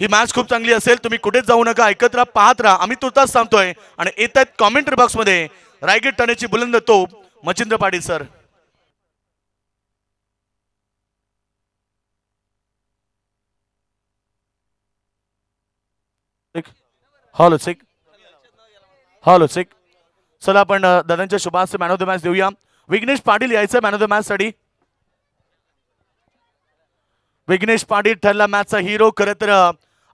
ही match खूप चांगली असेल तुम्ही कुठेच जाऊ नका ऐकत राहा पाहत राहा. आम्ही तुर्तास सांगतोय आणि येत आहेत कॉमेंटरी बॉक्समध्ये रायगड ठाण्याची बुलंद तोप मच्छिंद्र पाटील सर हॉलो सिक हॉलो सिक चला आपण दादांच्या शुभास मॅन ऑफ द मॅच देऊया. विघ्नेश पाटील यायचं मॅन ऑफ द मॅच साठी. विघ्नेश पाटील ठरला मॅचचा हिरो खरं तर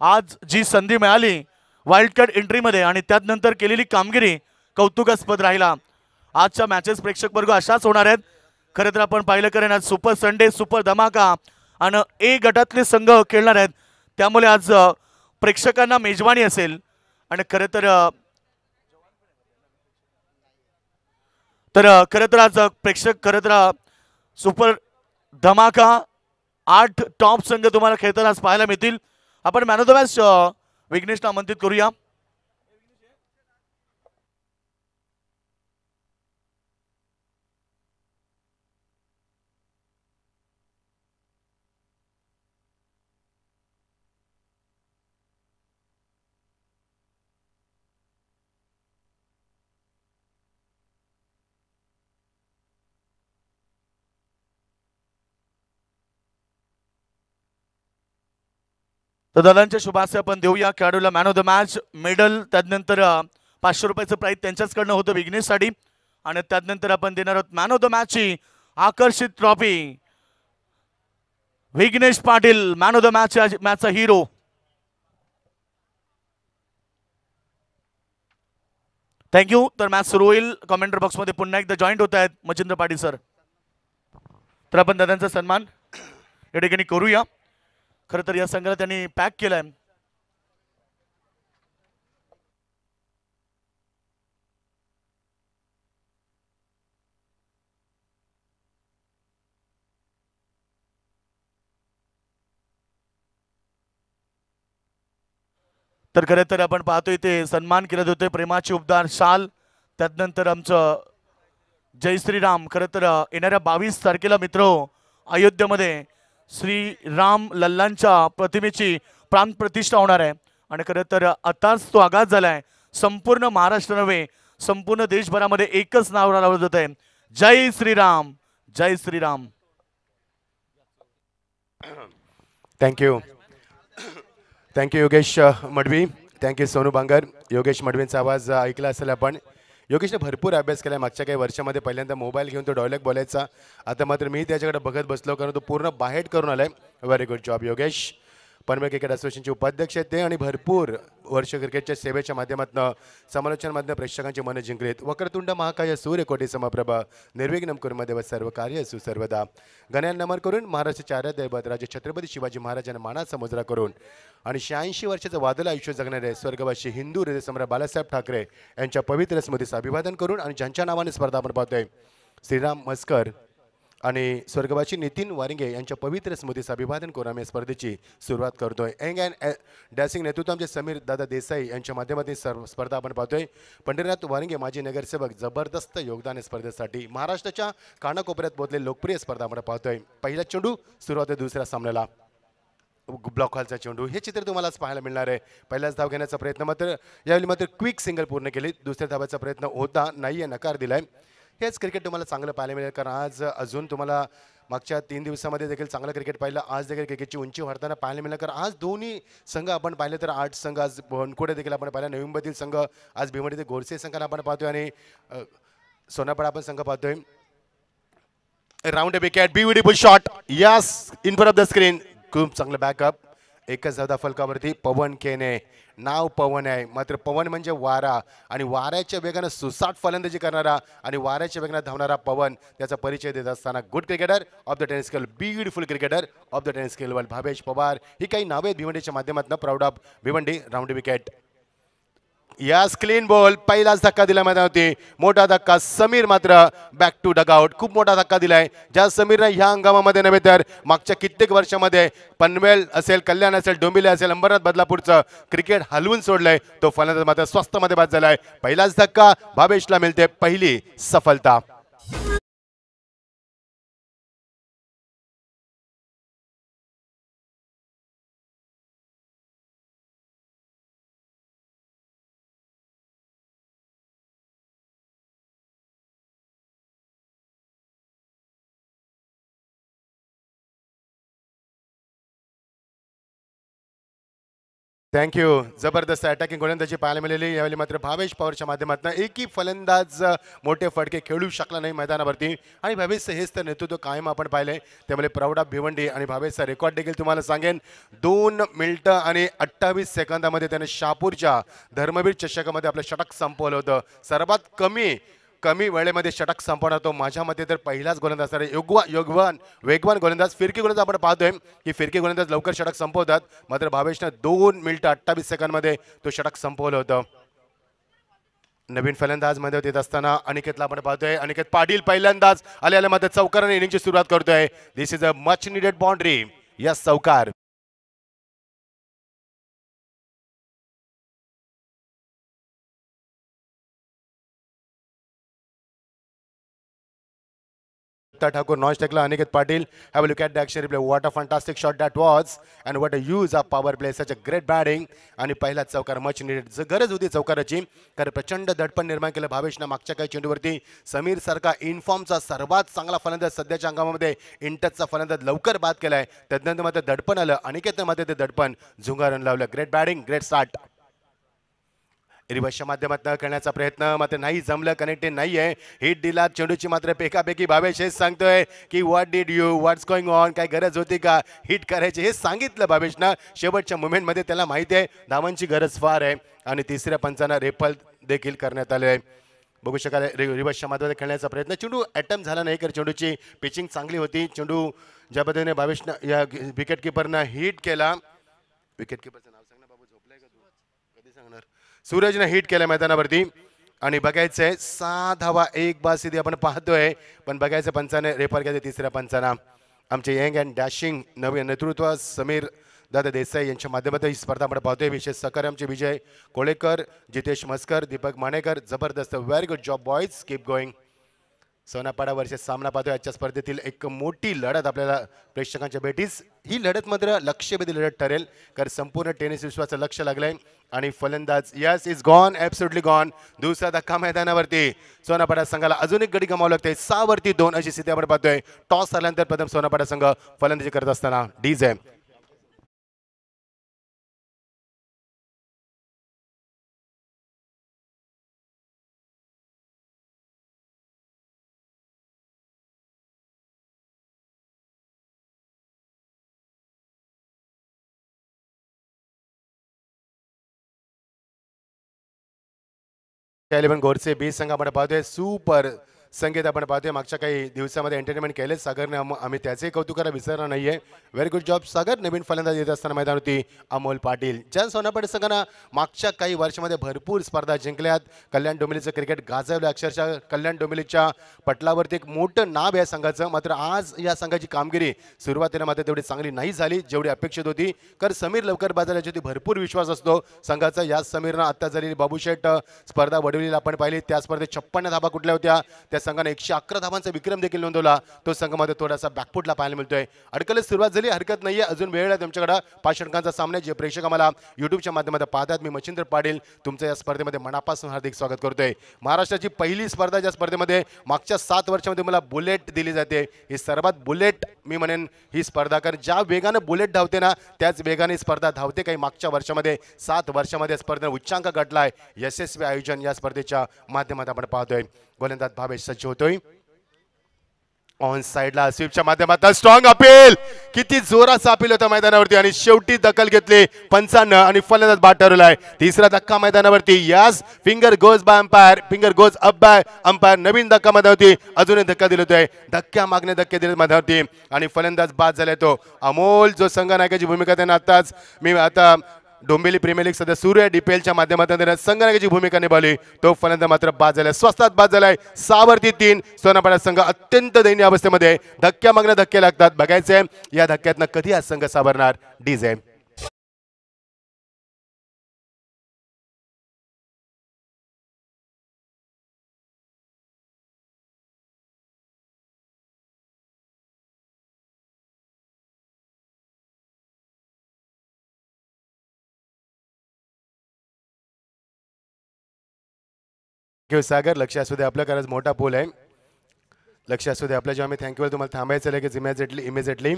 आज जी संधी मिळाली वाईल्ड कार्ड एंट्रीमध्ये आणि त्यानंतर केलेली कामगिरी कौतुकास्पद राहिला. आजच्या मॅचेस प्रेक्षक वर्ग अशाच होणार आहेत. खरं तर आपण पाहिलं करेन आज सुपर संडे सुपर धमाका आणि ए गटातले संघ खेळणार आहेत. त्यामुळे आज प्रेक्षकांना मेजवानी असेल. आणि खरं तर तर खरं तर आज प्रेक्षक खरं तर सुपर धमाका आठ टॉप संघ तुम्हाला खेळताना आज पाहायला मिळतील. आपण मॅन ऑफ द मॅच विघ्नेशला आमंत्रित करूया. तर दादांच्या शुभाशय आपण देऊया खेळाडूला man of the match medal त्यानंतर पाचशे रुपयाचं प्राईज त्यांच्याचकडनं होतं विघ्नेशसाठी. आणि त्यानंतर आपण देणार आहोत मॅन ऑफ द मॅचची आकर्षित trophy Vighnesh Patil man of the match मॅचचा hero thank you तर मॅच सुरू होईल. कमेंटर बॉक्समध्ये पुन्हा एकदा जॉईंट होत आहेत मच्छिंद्र पाटील सर तर आपण दादांचा सन्मान या ठिकाणी करूया. खरं तर या संघाला त्यांनी पॅक केलाय. तर खरं तर आपण पाहतोय ते सन्मान केलं होते प्रेमाचे उपदार शाल त्यानंतर आमचं जय श्रीराम. खरं तर येणाऱ्या बावीस तारखेला मित्र हो, अयोध्येमध्ये श्री राम लल्लांच्या प्रतिमेची प्राण प्रतिष्ठा होणार आहे. आणि खरं तर आताच तो आघात झालाय. संपूर्ण महाराष्ट्र नव्हे संपूर्ण देशभरामध्ये एकच नाव लावलं जात आहे जय श्रीराम जय Shriram thank you thank you Yogesh Madvi thank you Sonu Bangar Yogesh मडवींचा आवाज ऐकला असेल आपण. योगेशने भरपूर अभ्यास केला मागच्या काही वर्षामध्ये पहिल्यांदा मोबाईल घेऊन तो डायलॉग बोलायचा. आता मात्र मी त्याच्याकडे बघत बसलो कारण तो पूर्ण बाहेर करून आलाय. Very good job Yogesh. Panvel cricket असोसिएशनचे उपाध्यक्ष आहेत ते आणि भरपूर वर्ष क्रिकेटच्या सेवेच्या माध्यमातून समालोचनामधनं प्रेक्षकांचे मन जिंकलेत. वक्रतुंड महाकाय सूर्यकोटी समप्रभ निर्विघ्नम कुर्मदेव सर्व कार्य सर्वदा. गण्यान नमन करून महाराष्ट्राच्या आराध्य दैवत राजे छत्रपती शिवाजी महाराजांना मानाचा समुद्रा करून आणि शहाऐंशी वर्षाचं वादळ आयुष्य जगणारे स्वर्गवासी हिंदू हृदय सम्राट बाळासाहेब ठाकरे यांच्या पवित्र स्मृतीचं अभिवादन करून आणि ज्यांच्या नावाने स्पर्धा आपण पाहतोय श्रीराम मस्कर आणि स्वर्गवासी नितीन वारिंगे यांच्या पवित्र स्मृतीचं अभिवादन करून आम्ही स्पर्धेची सुरुवात करतोय. एंग अँड डॅसिंग नेतृत्व आमचे समीर दादा देसाई यांच्या माध्यमातून सर्व स्पर्धा आपण पाहतोय. पंढरीनाथ वारिंगे माजी नगरसेवक जबरदस्त योगदान आहे स्पर्धेसाठी महाराष्ट्राच्या कानाकोपऱ्यात पोहोचले लोकप्रिय स्पर्धा आपण पाहतोय. पहिला चेंडू सुरुवात आहे दुसऱ्या सामन्याला. ब्लॉक हॉलचा चेंडू. हे चित्र तुम्हालाच पाहायला मिळणार आहे. पहिल्याच धाव घेण्याचा प्रयत्न मात्र यावेळी मात्र क्विक सिंगल पूर्ण केली. दुसऱ्या धावाचा प्रयत्न होता नाही आहे नकार दिलाय. हेच क्रिकेट तुम्हाला चांगलं पाहायला मिळेल. कारण आज अजून तुम्हाला मागच्या तीन दिवसामध्ये देखील चांगलं क्रिकेट पाहिलं. आज देखील क्रिकेटची उंची वाढताना पाहायला मिळेल. कारण आज दोन्ही संघ आपण पाहिले तर आठ संघ आज बनकोडे देखील आपण पाहिला. नवी संघ आज भिवंडी ते गोरसे संघाला आपण पाहतोय आणि सोनापडा आपण संघ पाहतोय. Round wicket beautiful shot yes in front of the screen खूप चांगलं बॅकअप एकच धावता फलकावरती पवन केने. नाव पवन आहे. मात्र पवन म्हणजे वारा. आणि वाऱ्याच्या वेगानं सुसाट फलंदाजी करणारा आणि वाऱ्याच्या वेगानं धावणारा पवन त्याचा परिचय देत असताना good cricketer of the tennis scale beautiful cricketer of the tennis scale वर भावेश पवार. ही काही नावे भिवंडीच्या माध्यमातून proud of Bhiwandi round wicket yes clean ball पहिलाच धक्का दिला मैदानावरती. मोठा धक्का. समीर मात्र बॅक टू डगआउट खूप मोठा धक्का दिलाय. ज्या समीरनं ह्या हंगामामध्ये नव्हे तर मागच्या कित्येक वर्षामध्ये पनवेल असेल कल्याण असेल डोंबिले असेल अंबरनाथ बदलापूरचं क्रिकेट हलवून सोडलंय. तो फलंदाज मात्र स्वस्तमध्ये बाद झालाय. पहिलाच धक्का भावेशला मिळते. पहिली सफलता. थँक्यू जबरदस्त अटॅकिंग गोलंदाजी पाहायला मिळाली. यावेळी मात्र भावेश पवारच्या माध्यमातून एकही फलंदाज मोठे फटके खेळू शकला नाही मैदानावरती. आणि भावेशचं हेच तर नेतृत्व कायम आपण पाहिले त्यामुळे प्रौढा भिवंडी आणि भावेशचा रेकॉर्ड देखील तुम्हाला सांगेन. दोन मिनिटं आणि अठ्ठावीस सेकंदामध्ये त्याने शापूरच्या धर्मवीर चषकामध्ये आपलं षटक संपवलं होतं. सर्वात कमी कमी वेळेमध्ये षटक संपवणार तो माझ्या मते तर पहिलाच गोलंदाज तर योगवा योगवान वेगवान गोलंदाज. फिरकी गोलंदाज आपण पाहतोय की फिरकी गोलंदाज लवकर षटक संपवतात. मात्र भावेशनं दोन मिनिटं अठ्ठावीस सेकंदमध्ये तो षटक संपवलं होतं. नवीन फलंदाजमध्ये येत असताना अनिकेतला आपण पाहतोय. अनिकेत पाटील पहिल्यांदाज आलेल्या आल्यामध्ये चौकाराने इनिंगची सुरुवात करतोय. This is a much needed boundary yes चौकार. Thakur Thakur, non-stickler Aniket Patil. Have a look at the action replay. What a fantastic shot that was. And what a use of uh, power play. Such a great batting. आणि पहिला चौकार much needed गरज होती चौकाराची कारण प्रचंड दडपण निर्माण केलं भावेशनं मागच्या काही चेंडूवरती समीर सारखा इनफॉर्मचा सर्वात चांगला फलंदाज सध्याच्या अंगामध्ये इंटचचा फलंदाज लवकर बाद केलाय त्यानंतर मात्र दडपण आलं अनिकेतनं मात्र ते दडपण झुंगारून लावलं ग्रेट बॅटिंग ग्रेट स्टार्ट रिवर्सच्या माध्यमातून करण्याचा प्रयत्न मात्र नाही जमलं कनेक्टेड नाही आहे हिट दिला चेंडूची मात्र पेकापेकी भावेश हेच सांगतोय की what did you what's going on काय गरज होती का? हिट करायची हे सांगितलं भावेशनं. शेवटच्या मुमेंटमध्ये त्याला माहिती आहे धावांची गरज फार आहे. आणि तिसऱ्या पंचांना रेपल देखील करण्यात आले आहे. बघू शकाल रिवर्सच्या माध्यमात खेळण्याचा प्रयत्न. चेंडू अटेम्प्ट झाला नाही तर चेंडूची पिचिंग चांगली होती. चेंडू ज्या पद्धतीने भावेशनं या विकेट किपरनं हिट केला विकेट किपरचं नाव सांग ना बाबू झोपलाय का तू कधी सांगणार सूरजनं हिट केलं मैदानावरती. आणि बघायचंय सहा धावा एक बाद सिधी आपण पाहतोय. पण बघायचं पंचाने रेफर घ्यायचं तिसऱ्या पंचाना. आमचे यंग अँड डॅशिंग नवीन नेतृत्व समीर दादा देसाई यांच्या माध्यमातून ही स्पर्धा आपण पाहतोय. विशेष सहकार्य आमचे विजय कोळेकर जितेश मस्कर दीपक मानेकर जबरदस्त very good job boys keep going Sonapada वर्षे सामना पाहतोय. आजच्या स्पर्धेतील एक मोठी लढत आपल्याला प्रेक्षकांच्या भेटीस. ही लढत मात्र लक्षवेधी लढत ठरेल. कारण संपूर्ण टेनिस विश्वाचं लक्ष लागलंय. आणि फलंदाज yes is gone absolutely gone दुसरा धक्का मैदानावरती. सोनापाडा संघाला अजून एक गडी गमावं लागते. सहावरती दोन अशी स्थिती आपण पाहतोय. टॉस आल्यानंतर प्रथम सोनापाडा संघ फलंदाजी करत असताना. डीज. आहे इलेव्हन गोडसे बीस संघामध्ये पाहतोय सुपर संगीत आपण पाहतोय. मागच्या काही दिवसामध्ये एंटरटेनमेंट केले सागरने. आम्ही त्याचे कौतुक करा विसरणार नाहीये. Very good job Sagar. नवीन फलंदाज येत असताना मैदान होती अमोल पाटील. ज्या सोनापट संघानं मागच्या काही वर्षामध्ये भरपूर स्पर्धा जिंकल्यात. कल्याण डोंबिलीचं क्रिकेट गाजवलं. अक्षरशः कल्याण डोंबिलीच्या पटलावरती एक मोठं नाव या संघाचं. मात्र आज या संघाची कामगिरी सुरुवातीला मात्र तेवढी चांगली नाही झाली जेवढी अपेक्षित होती. कारण समीर लवकर बाजाराची भरपूर विश्वास असतो. संघाचा याच समीरनं आत्ता झालेली बाबूशेठ स्पर्धा वडवलेली आपण पाहिली. त्या स्पर्धेत छप्पन्न धाबा कुठल्या होत्या? त्या संघाने एकशे अकरा धावांचा विक्रम देखील नोंदवला. तो संघामध्ये थोडासा बॅकफुटला पाहायला मिळतोय. अडकलेस सुरुवात झाली हरकत नाहीये. अजून वेळ आहे तुमच्याकडे. पाच षटकांचा सामना जे प्रेक्षक आम्हाला युट्यूबच्या माध्यमातून पाहतात मी मच्छिंद्र पाटील तुमचं या स्पर्धेमध्ये मनापासून हार्दिक स्वागत करतोय. महाराष्ट्राची पहिली स्पर्धा ज्या स्पर्धेमध्ये मागच्या सात वर्षामध्ये मला बुलेट दिली जाते. ही सर्वात बुलेट मी म्हणेन ही स्पर्धा. कारण ज्या वेगानं बुलेट धावते ना त्याच वेगाने स्पर्धा धावते काही मागच्या वर्षामध्ये. सात वर्षामध्ये स्पर्धेने उच्चांक गाठलाय. यशस्वी आयोजन या स्पर्धेच्या माध्यमात आपण पाहतोय. गोलंदाज भावेश सज्ज होतोय. ऑन साइडला स्वीपच्या माध्यमातून स्ट्रॉंग अपील किती जोराचा अपील होता मैदानावरती आणि शेवटी दखल घेतली पंचान्न आणि फलंदाज बाद ठरवलाय तिसरा धक्का मैदानावरती. Yes finger goes by umpire finger goes up by umpire नवीन धक्का मैदानावरती. अजून एक धक्का होतोय धक्क्या मागणे धक्के दिले मैदानावरती. आणि फलंदाज बाद झालाय तो. अमोल जो संघनायकाची भूमिका त्यांना आताच मी आता डोंबिवली प्रीमियर लीग सध्या सूर्य डीपीएलच्या माध्यमातून त्याने संगणकाची भूमिका निभावली. तो फलंद मात्र बाद झालाय. स्वस्तात बाद झालाय. सावरती तीन. सोनापाडा संघ अत्यंत दयनीय अवस्थेमध्ये धक्क्या मागण्या धक्के लागतात. बघायचंय या धक्क्यातनं कधी हा संघ सावरणार? डीजे थँक्यू सागर लक्ष असू दे आपलं कारण मोठा पूल आहे. लक्ष असू दे आपल्या जेव्हा मी थँक्यू तुम्हाला थांबायचं लगेच इमेजिएटली इमेजिएटली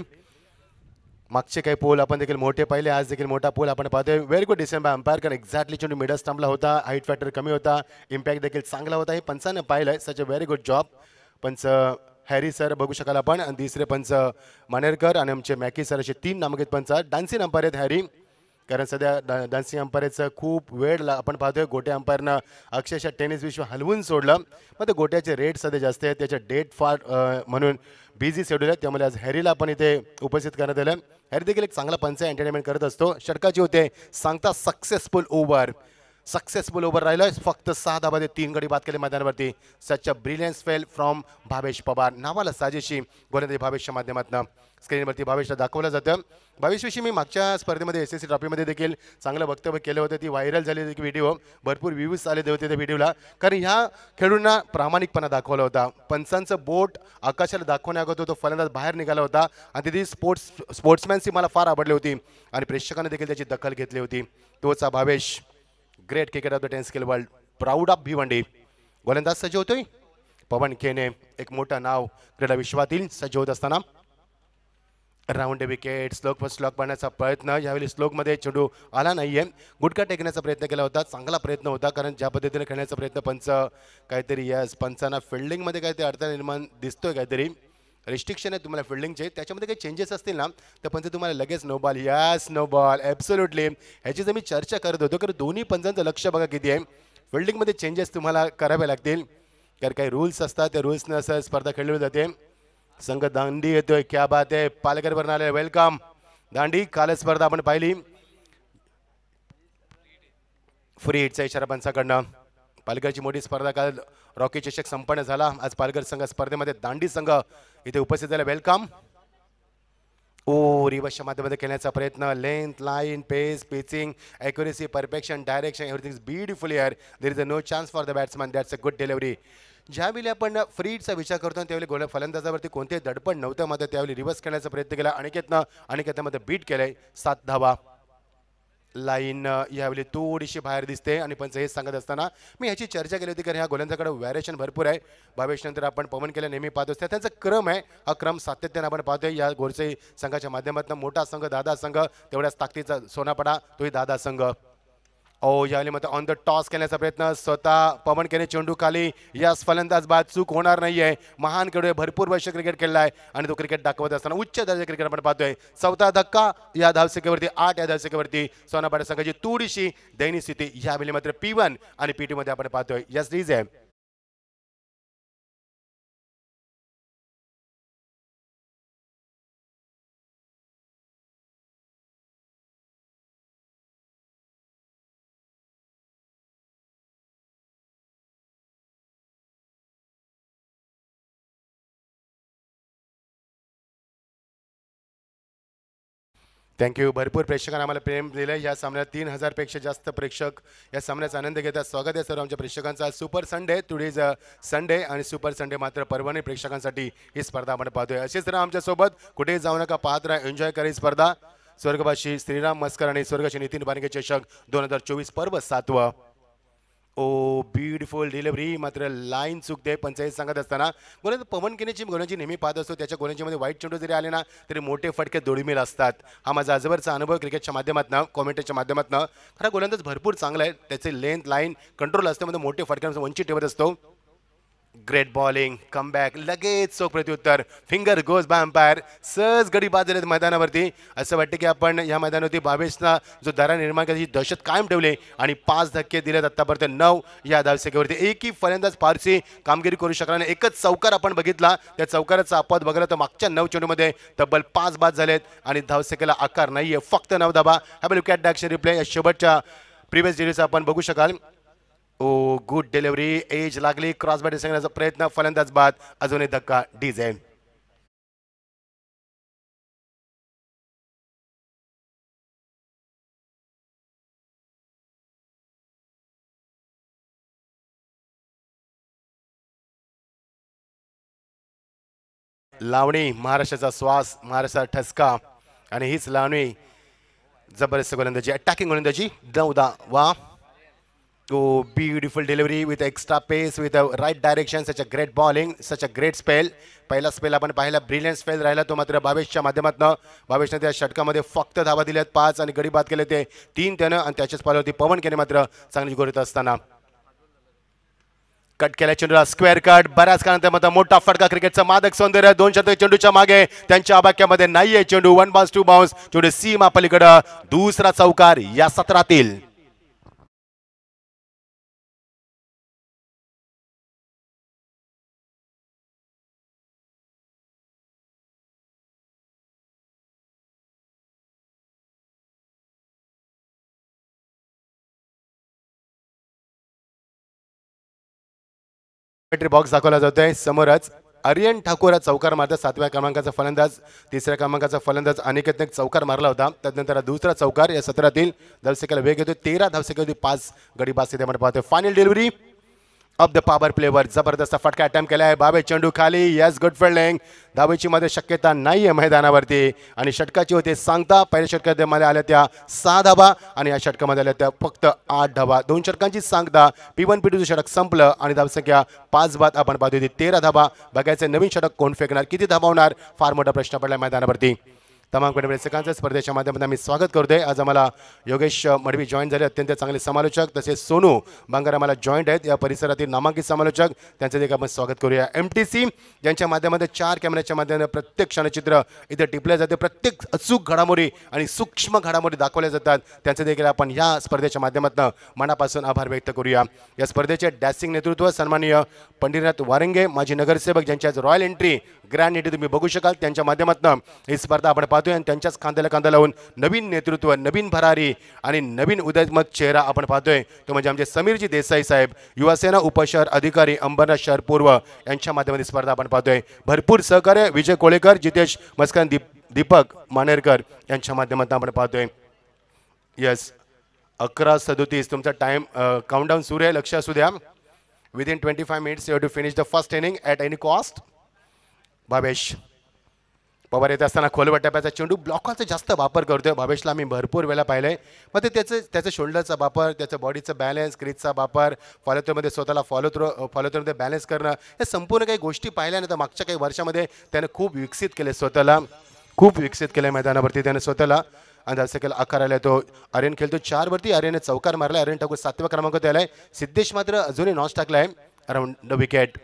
मागचे काही पोल आपण देखील मोठे पाहिले आज देखील मोठा पोल आपण पाहतोय. व्हेरी गुड डिसेंबर अंपायर कारण एक्झॅक्टली चेंडू मिडल स्टंपला होता हाईट फॅक्टर कमी होता इम्पॅक्ट देखील चांगला होता. हे पंचानं पाहिलं आहे such a very good job पंच हॅरी सर बघू शकाल आपण. आणि तिसरे पंच मानेरकर आणि आमचे मॅकी सर असे तीन नामांकित पंच. डान्सिंग अंपायर आहेत हॅरी कारण सध्या डा डान्सिंग अंपायरचं खूप वेळ ला आपण पाहतोय गोट्या अंपायरनं अक्षरशः टेनिस विश्व हलवून सोडलं. मग ते गोट्याचे रेट सध्या जास्त आहेत. त्याच्या डेट फार म्हणून बिझी शेड्यूल आहे त्यामुळे आज हॅरीला आपण इथे उपस्थित करण्यात आलं. हॅरी देखील एक चांगला पंच एंटरटेनमेंट करत असतो. षटकाची होते. सांगता सक्सेसफुल ओव्हर सक्सेसफुल ओव्हर राहिलं फक्त सहा धाबामध्ये तीन गडी बाद केले मैदानावरती. Such a brilliance spell from Bhavesh Pawar. नावाला साजेशी गोलंदाजी भावेशच्या माध्यमातून. स्क्रीनवरती भावेशला दाखवलं जातं. भावेशविषयी मी मागच्या स्पर्धेमध्ये एस एस सी ट्रॉफीमध्ये देखील चांगलं वक्तव्य केलं होतं. ती व्हायरल झाली होती व्हिडिओ भरपूर व्ह्यूज आले होते त्या व्हिडिओला कारण ह्या खेळूंना प्रामाणिकपणा दाखवला होता. पंचांचं बोट आकाशाला दाखवण्याअगोदर तो फलंदाज बाहेर निघाला होता. आणि तिथे स्पोर्ट्स स्पोर्ट्समॅनशिप मला फार आवडली होती. आणि प्रेक्षकांनी देखील त्याची दखल घेतली होती. तोचा Bhavesh. Great cricket of the ten skill world proud of Bhiwandi. गोलंदाज सज्ज होतोय? पवन केने एक मोठं नाव क्रीडा विश्वातील सज्ज होत असताना. Round wicket slog first slog बनण्याचा प्रयत्न. यावेळी स्लोकमध्ये चेंडू आला नाहीये. गुटखा टेकण्याचा प्रयत्न केला होता. चांगला प्रयत्न होता कारण ज्या पद्धतीने खेळण्याचा प्रयत्न पंच काहीतरी यस पंचांना फिल्डिंगमध्ये काहीतरी अडथळा निर्माण दिसतोय काहीतरी. रिस्ट्रिक्शन आहे तुम्हाला फिल्डिंगचे त्याच्यामध्ये काही चेंजेस असतील ना तर पंच तुम्हाला लगेच no ball snowball no ball absolutely ह्याची जर मी चर्चा करत होतो कारण दोन्ही पंचांचं लक्ष बघा किती आहे. फिल्डिंगमध्ये चेंजेस तुम्हाला करावे लागतील. कारण काही रूल्स असतात त्या रूल्सनं असं स्पर्धा खेळली जाते. संघ दांडी येतोय. क्या बात आहे. पालघर बरं आले वेलकम दांडी काल स्पर्धा आपण पाहिली. फ्री हिटचा इशारा पंचाकडनं पालघरची मोठी स्पर्धा काल रॉकी चषक संपन्न झाला. आज पालघर संघ स्पर्धेमध्ये दांडी संघ इथे उपस्थित झाला. वेलकम ओ रिवर्सच्या माध्यमामध्ये खेळण्याचा प्रयत्न. Length line pace pitching accuracy perfection direction everything is beautiful here there is a no chance for the batsman that's a good delivery ज्यावेळी आपण फ्रीडचा विचार करतो त्यावेळी गोल फलंदाजावरती कोणतेही दडपण नव्हतं. मात्र त्यावेळी रिव्हर्स खेळण्याचा प्रयत्न केला. अनिकेतनं अनिकेतमध्ये बीट केलंय. सात धावा. लाईन यावेळी थोडीशी बाहेर दिसते. आणि पण हेच सांगत असताना मी ह्याची चर्चा केली होती कारण ह्या गोलंदाजाकडे व्हॅरिएशन भरपूर आहे. भावेश नंतर आपण पवन केलं नेहमी पाहतो त्या त्यांचा क्रम आहे. हा क्रम सातत्याने आपण पाहतोय. या गोरसई संघाच्या माध्यमातून मोठा संघ दादा संघ तेवढ्याच ताकदीचा सोनापडा तोही दादा संघ. ओ यावेळी मात्र ऑन द टॉस करण्याचा प्रयत्न. स्वतः पवन केने चेंडू खाली. यास फलंदाज बाद चूक होणार नाहीये. महान खेळू भरपूर वर्ष क्रिकेट खेळलाय आणि तो क्रिकेट दाखवत असताना उच्च दर्जा क्रिकेट आपण पाहतोय. चौथा धक्का या धावसंख्येवरती आठ या धावसंख्येवरती. सोनापाडा संघाची थोडीशी दयनीय स्थिती यावेळी मात्र पी वन आणि पी मध्ये आपण पाहतोय. यस डीज आहे थँक्यू भरपूर प्रेक्षकांना आम्हाला प्रेम दिलं या सामन्यात तीन हजारपेक्षा जास्त प्रेक्षक या सामन्याचा आनंद घेतात स्वागत आहे सर्व आमच्या प्रेक्षकांचा. सुपर संडे टुडेज संडे आणि सुपर संडे मात्र परभणी प्रेक्षकांसाठी ही स्पर्धा आपण पाहतोय. असेच राहा आमच्यासोबत. कुठेही जाऊ नका पाहत राहा एन्जॉय करा ही स्पर्धा. स्वर्गवाशी श्रीराम मस्कर आणि स्वर्गशी नितीन बानगे चषक दोन हजार चोवीस पर्व सातवं. ओ ब्युटिफुल डिलिव्हरी मात्र लाईन चुकते. पंचायत सांगत असताना गोलंद पवन केनेची गोलंदाजी नेहमी पाहत असतो त्याच्या गोलंदाजीमध्ये वाईट चेंडू जरी आले ना तरी मोठे फटके दोडीमेल असतात. हा माझा आजवरचा अनुभव क्रिकेटच्या माध्यमातून कॉमेंटरीच्या माध्यमातून. खरा गोलंदाज भरपूर चांगला आहे. त्याचे लेंथ लाईन कंट्रोल असते मध्ये मोठे फटक्यांचं वंचित ठेवत असतो. ग्रेट बॉलिंग कमबॅक लगेच चोख प्रत्युत्तर फिंगर गोज बाय अंपायर सहज गडी बाद झालेत मैदानावरती. असं वाटतं की आपण या मैदानावरती बावीसना जो दरा निर्माण केल्याची दहशत कायम ठेवली आणि पाच धक्के दिलेत आत्तापर्यंत नऊ या धावसेकेवरती एकही फलंदाज फारशी कामगिरी करू शकला नाही. एकच चौकार आपण बघितला. त्या चौकाराचा अपवाद बघायला तर मागच्या नऊ चेंडूमध्ये तब्बल पाच बाद झालेत आणि धावसेकेला आकार नाहीये. फक्त नऊ धाबा हॅबल लुक डॅक्शन रिप्ले या शेवटच्या प्रिव्हियस डिलीचा आपण बघू शकाल. ओ गुड डिलिव्हरी एज लागली. क्रॉस बॅटिंग सांगण्याचा प्रयत्न. फलंदाज बाद. अजूनही धक्का. डिझाईन लावणी. महाराष्ट्राचा श्वास. महाराष्ट्राचा ठसका. आणि हीच लावणी. जबरदस्त गोलंदाजी. अटॅकिंग गोलंदाजी. नऊ वा. Oh, beautiful delivery with extra pace, with the right direction, such a great bowling, such a great spell. पहिला स्पेल आपण पाहिला ब्रिलियंट स्पेल राहिला तो मात्र बावेशच्या माध्यमातून. भावेशनं त्या षटकामध्ये फक्त धावा दिल्यात पाच आणि गडी बाद केले ते तीन त्यानं आणि त्याच्याच पाल्यावरती पवन केने मात्र चांगली गोरीत असताना. कट केल्या चेंडूला स्क्वेअर कट बऱ्याच काळानंतर मात्र मोठा फटका क्रिकेटचं मादक सौंदर्य दोन शतक चेंडूच्या मागे. त्यांच्या अबाक्यामध्ये नाहीये चेंडू. वन बाउन्स टू बाउन्स चेंडू सीमा पलीकडं. दुसरा चौकार या सत्रातील. बॅटरी बॉक्स दाखवला जातोय. समोरच आर्यन ठाकूर चौकार मारतात. सातव्या क्रमांकाचा फलंदाज तिसऱ्या क्रमांकाचा फलंदाज अनिकेतने एक चौकार मारला होता. त्यानंतर दुसरा चौकार या सत्रातील धावसेकाला वेग येतो तेरा धावसेकावरती पाच गडी बास तिथे आपण पाहतोय. Final delivery of the power प्लेवर जबरदस्त फटका अटेम्प्ट केला आहे. बाबे चेंडू खाली. यस गुड फिल्डिंग धावेची मध्ये शक्यता नाही आहे मैदानावरती. आणि षटकाची होते सांगता. पहिल्या षटकामध्ये आल्या त्या सहा धाबा आणि या षटकामध्ये आल्या त्या फक्त आठ धाबा दोन षटकांची सांगता. पी वन पी टूचं षटक संपलं आणि धावसंख्या पाच बाद आपण पाहतो होती तेरा धाबा बघायचं नवीन षटक कोण फेकणार? किती धाबा होणार? फार मोठा प्रश्न पडला मैदानावरती. तमामकडे प्रेक्षकांचं स्पर्धेच्या माध्यमातून आम्ही स्वागत करतोय. आज आम्हाला योगेश मडवी जॉईन झाले. अत्यंत चांगले समालोचक तसेच सोनू बांगर आम्हाला जॉईंट आहेत. या परिसरातील नामांकित समालोचक त्यांचं देखील आपण स्वागत करूया. एम टी सी ज्यांच्या माध्यमातून चार कॅमेऱ्याच्या माध्यमातून प्रत्येक क्षणचित्र इथे टिपल्या जाते. प्रत्येक अचूक घडामोडी आणि सूक्ष्म घडामोडी दाखवल्या जातात. त्यांचं देखील आपण या स्पर्धेच्या माध्यमातून मनापासून आभार व्यक्त करूया. या स्पर्धेचे डॅसिंग नेतृत्व सन्माननीय पंढरीनाथ वारंगे माजी नगरसेवक ज्यांची आज रॉयल एंट्री ग्रँड एंट्री तुम्ही बघू शकाल. त्यांच्या माध्यमातून ही स्पर्धा आपण पाहतोय आणि त्यांच्याच खांद्याला खांदा लावून नवीन नेतृत्व नवीन भरारी आणि नवीन उदयत्मक चेहरा आपण पाहतोय. तो म्हणजे आमचे समीरजी देसाई साहेब युवासेना उपशहर अधिकारी अंबरनाथ शहर पूर्व यांच्या माध्यमातून स्पर्धा आपण पाहतोय. भरपूर सहकार्य विजय कोळेकर जितेश मस्कन दीप दीपक मानेरकर यांच्या माध्यमातून आपण पाहतोय. येस अकरा सदोतीस तुमचा टाईम काउंटडाऊन सुरू आहे. लक्ष असू द्या. Within twenty five minutes you to finish the first inning at any cost Bhavesh. Pawar येत असताना खोलवट टप्प्याचा चेंडू ब्लॉकाचा जास्त वापर करतोय. भावेशला आम्ही भरपूर वेळा पाहिलंय. मग ते त्याचं त्याचं शोल्डरचा वापर त्याचं बॉडीचं बॅलन्स क्रीजचा वापर फॉलो थ्रोमध्ये स्वतःला फॉलो थ्रो फॉलो थ्रोमध्ये बॅलन्स करणं या संपूर्ण काही गोष्टी पाहिल्यानंतर मागच्या काही वर्षामध्ये त्यानं खूप विकसित केले स्वतःला. खूप विकसित केलं मैदानावरती त्याने स्वतःला. आणि जसं केलं अकराला तो आर्यन खेळतो. चारवरती आर्यनने चौकार मारला आर्यन ठाकूर सातव्या क्रमांक त्याला सिद्धेश मात्र अजूनही नॉस टाकलाय अराउंड द विकेट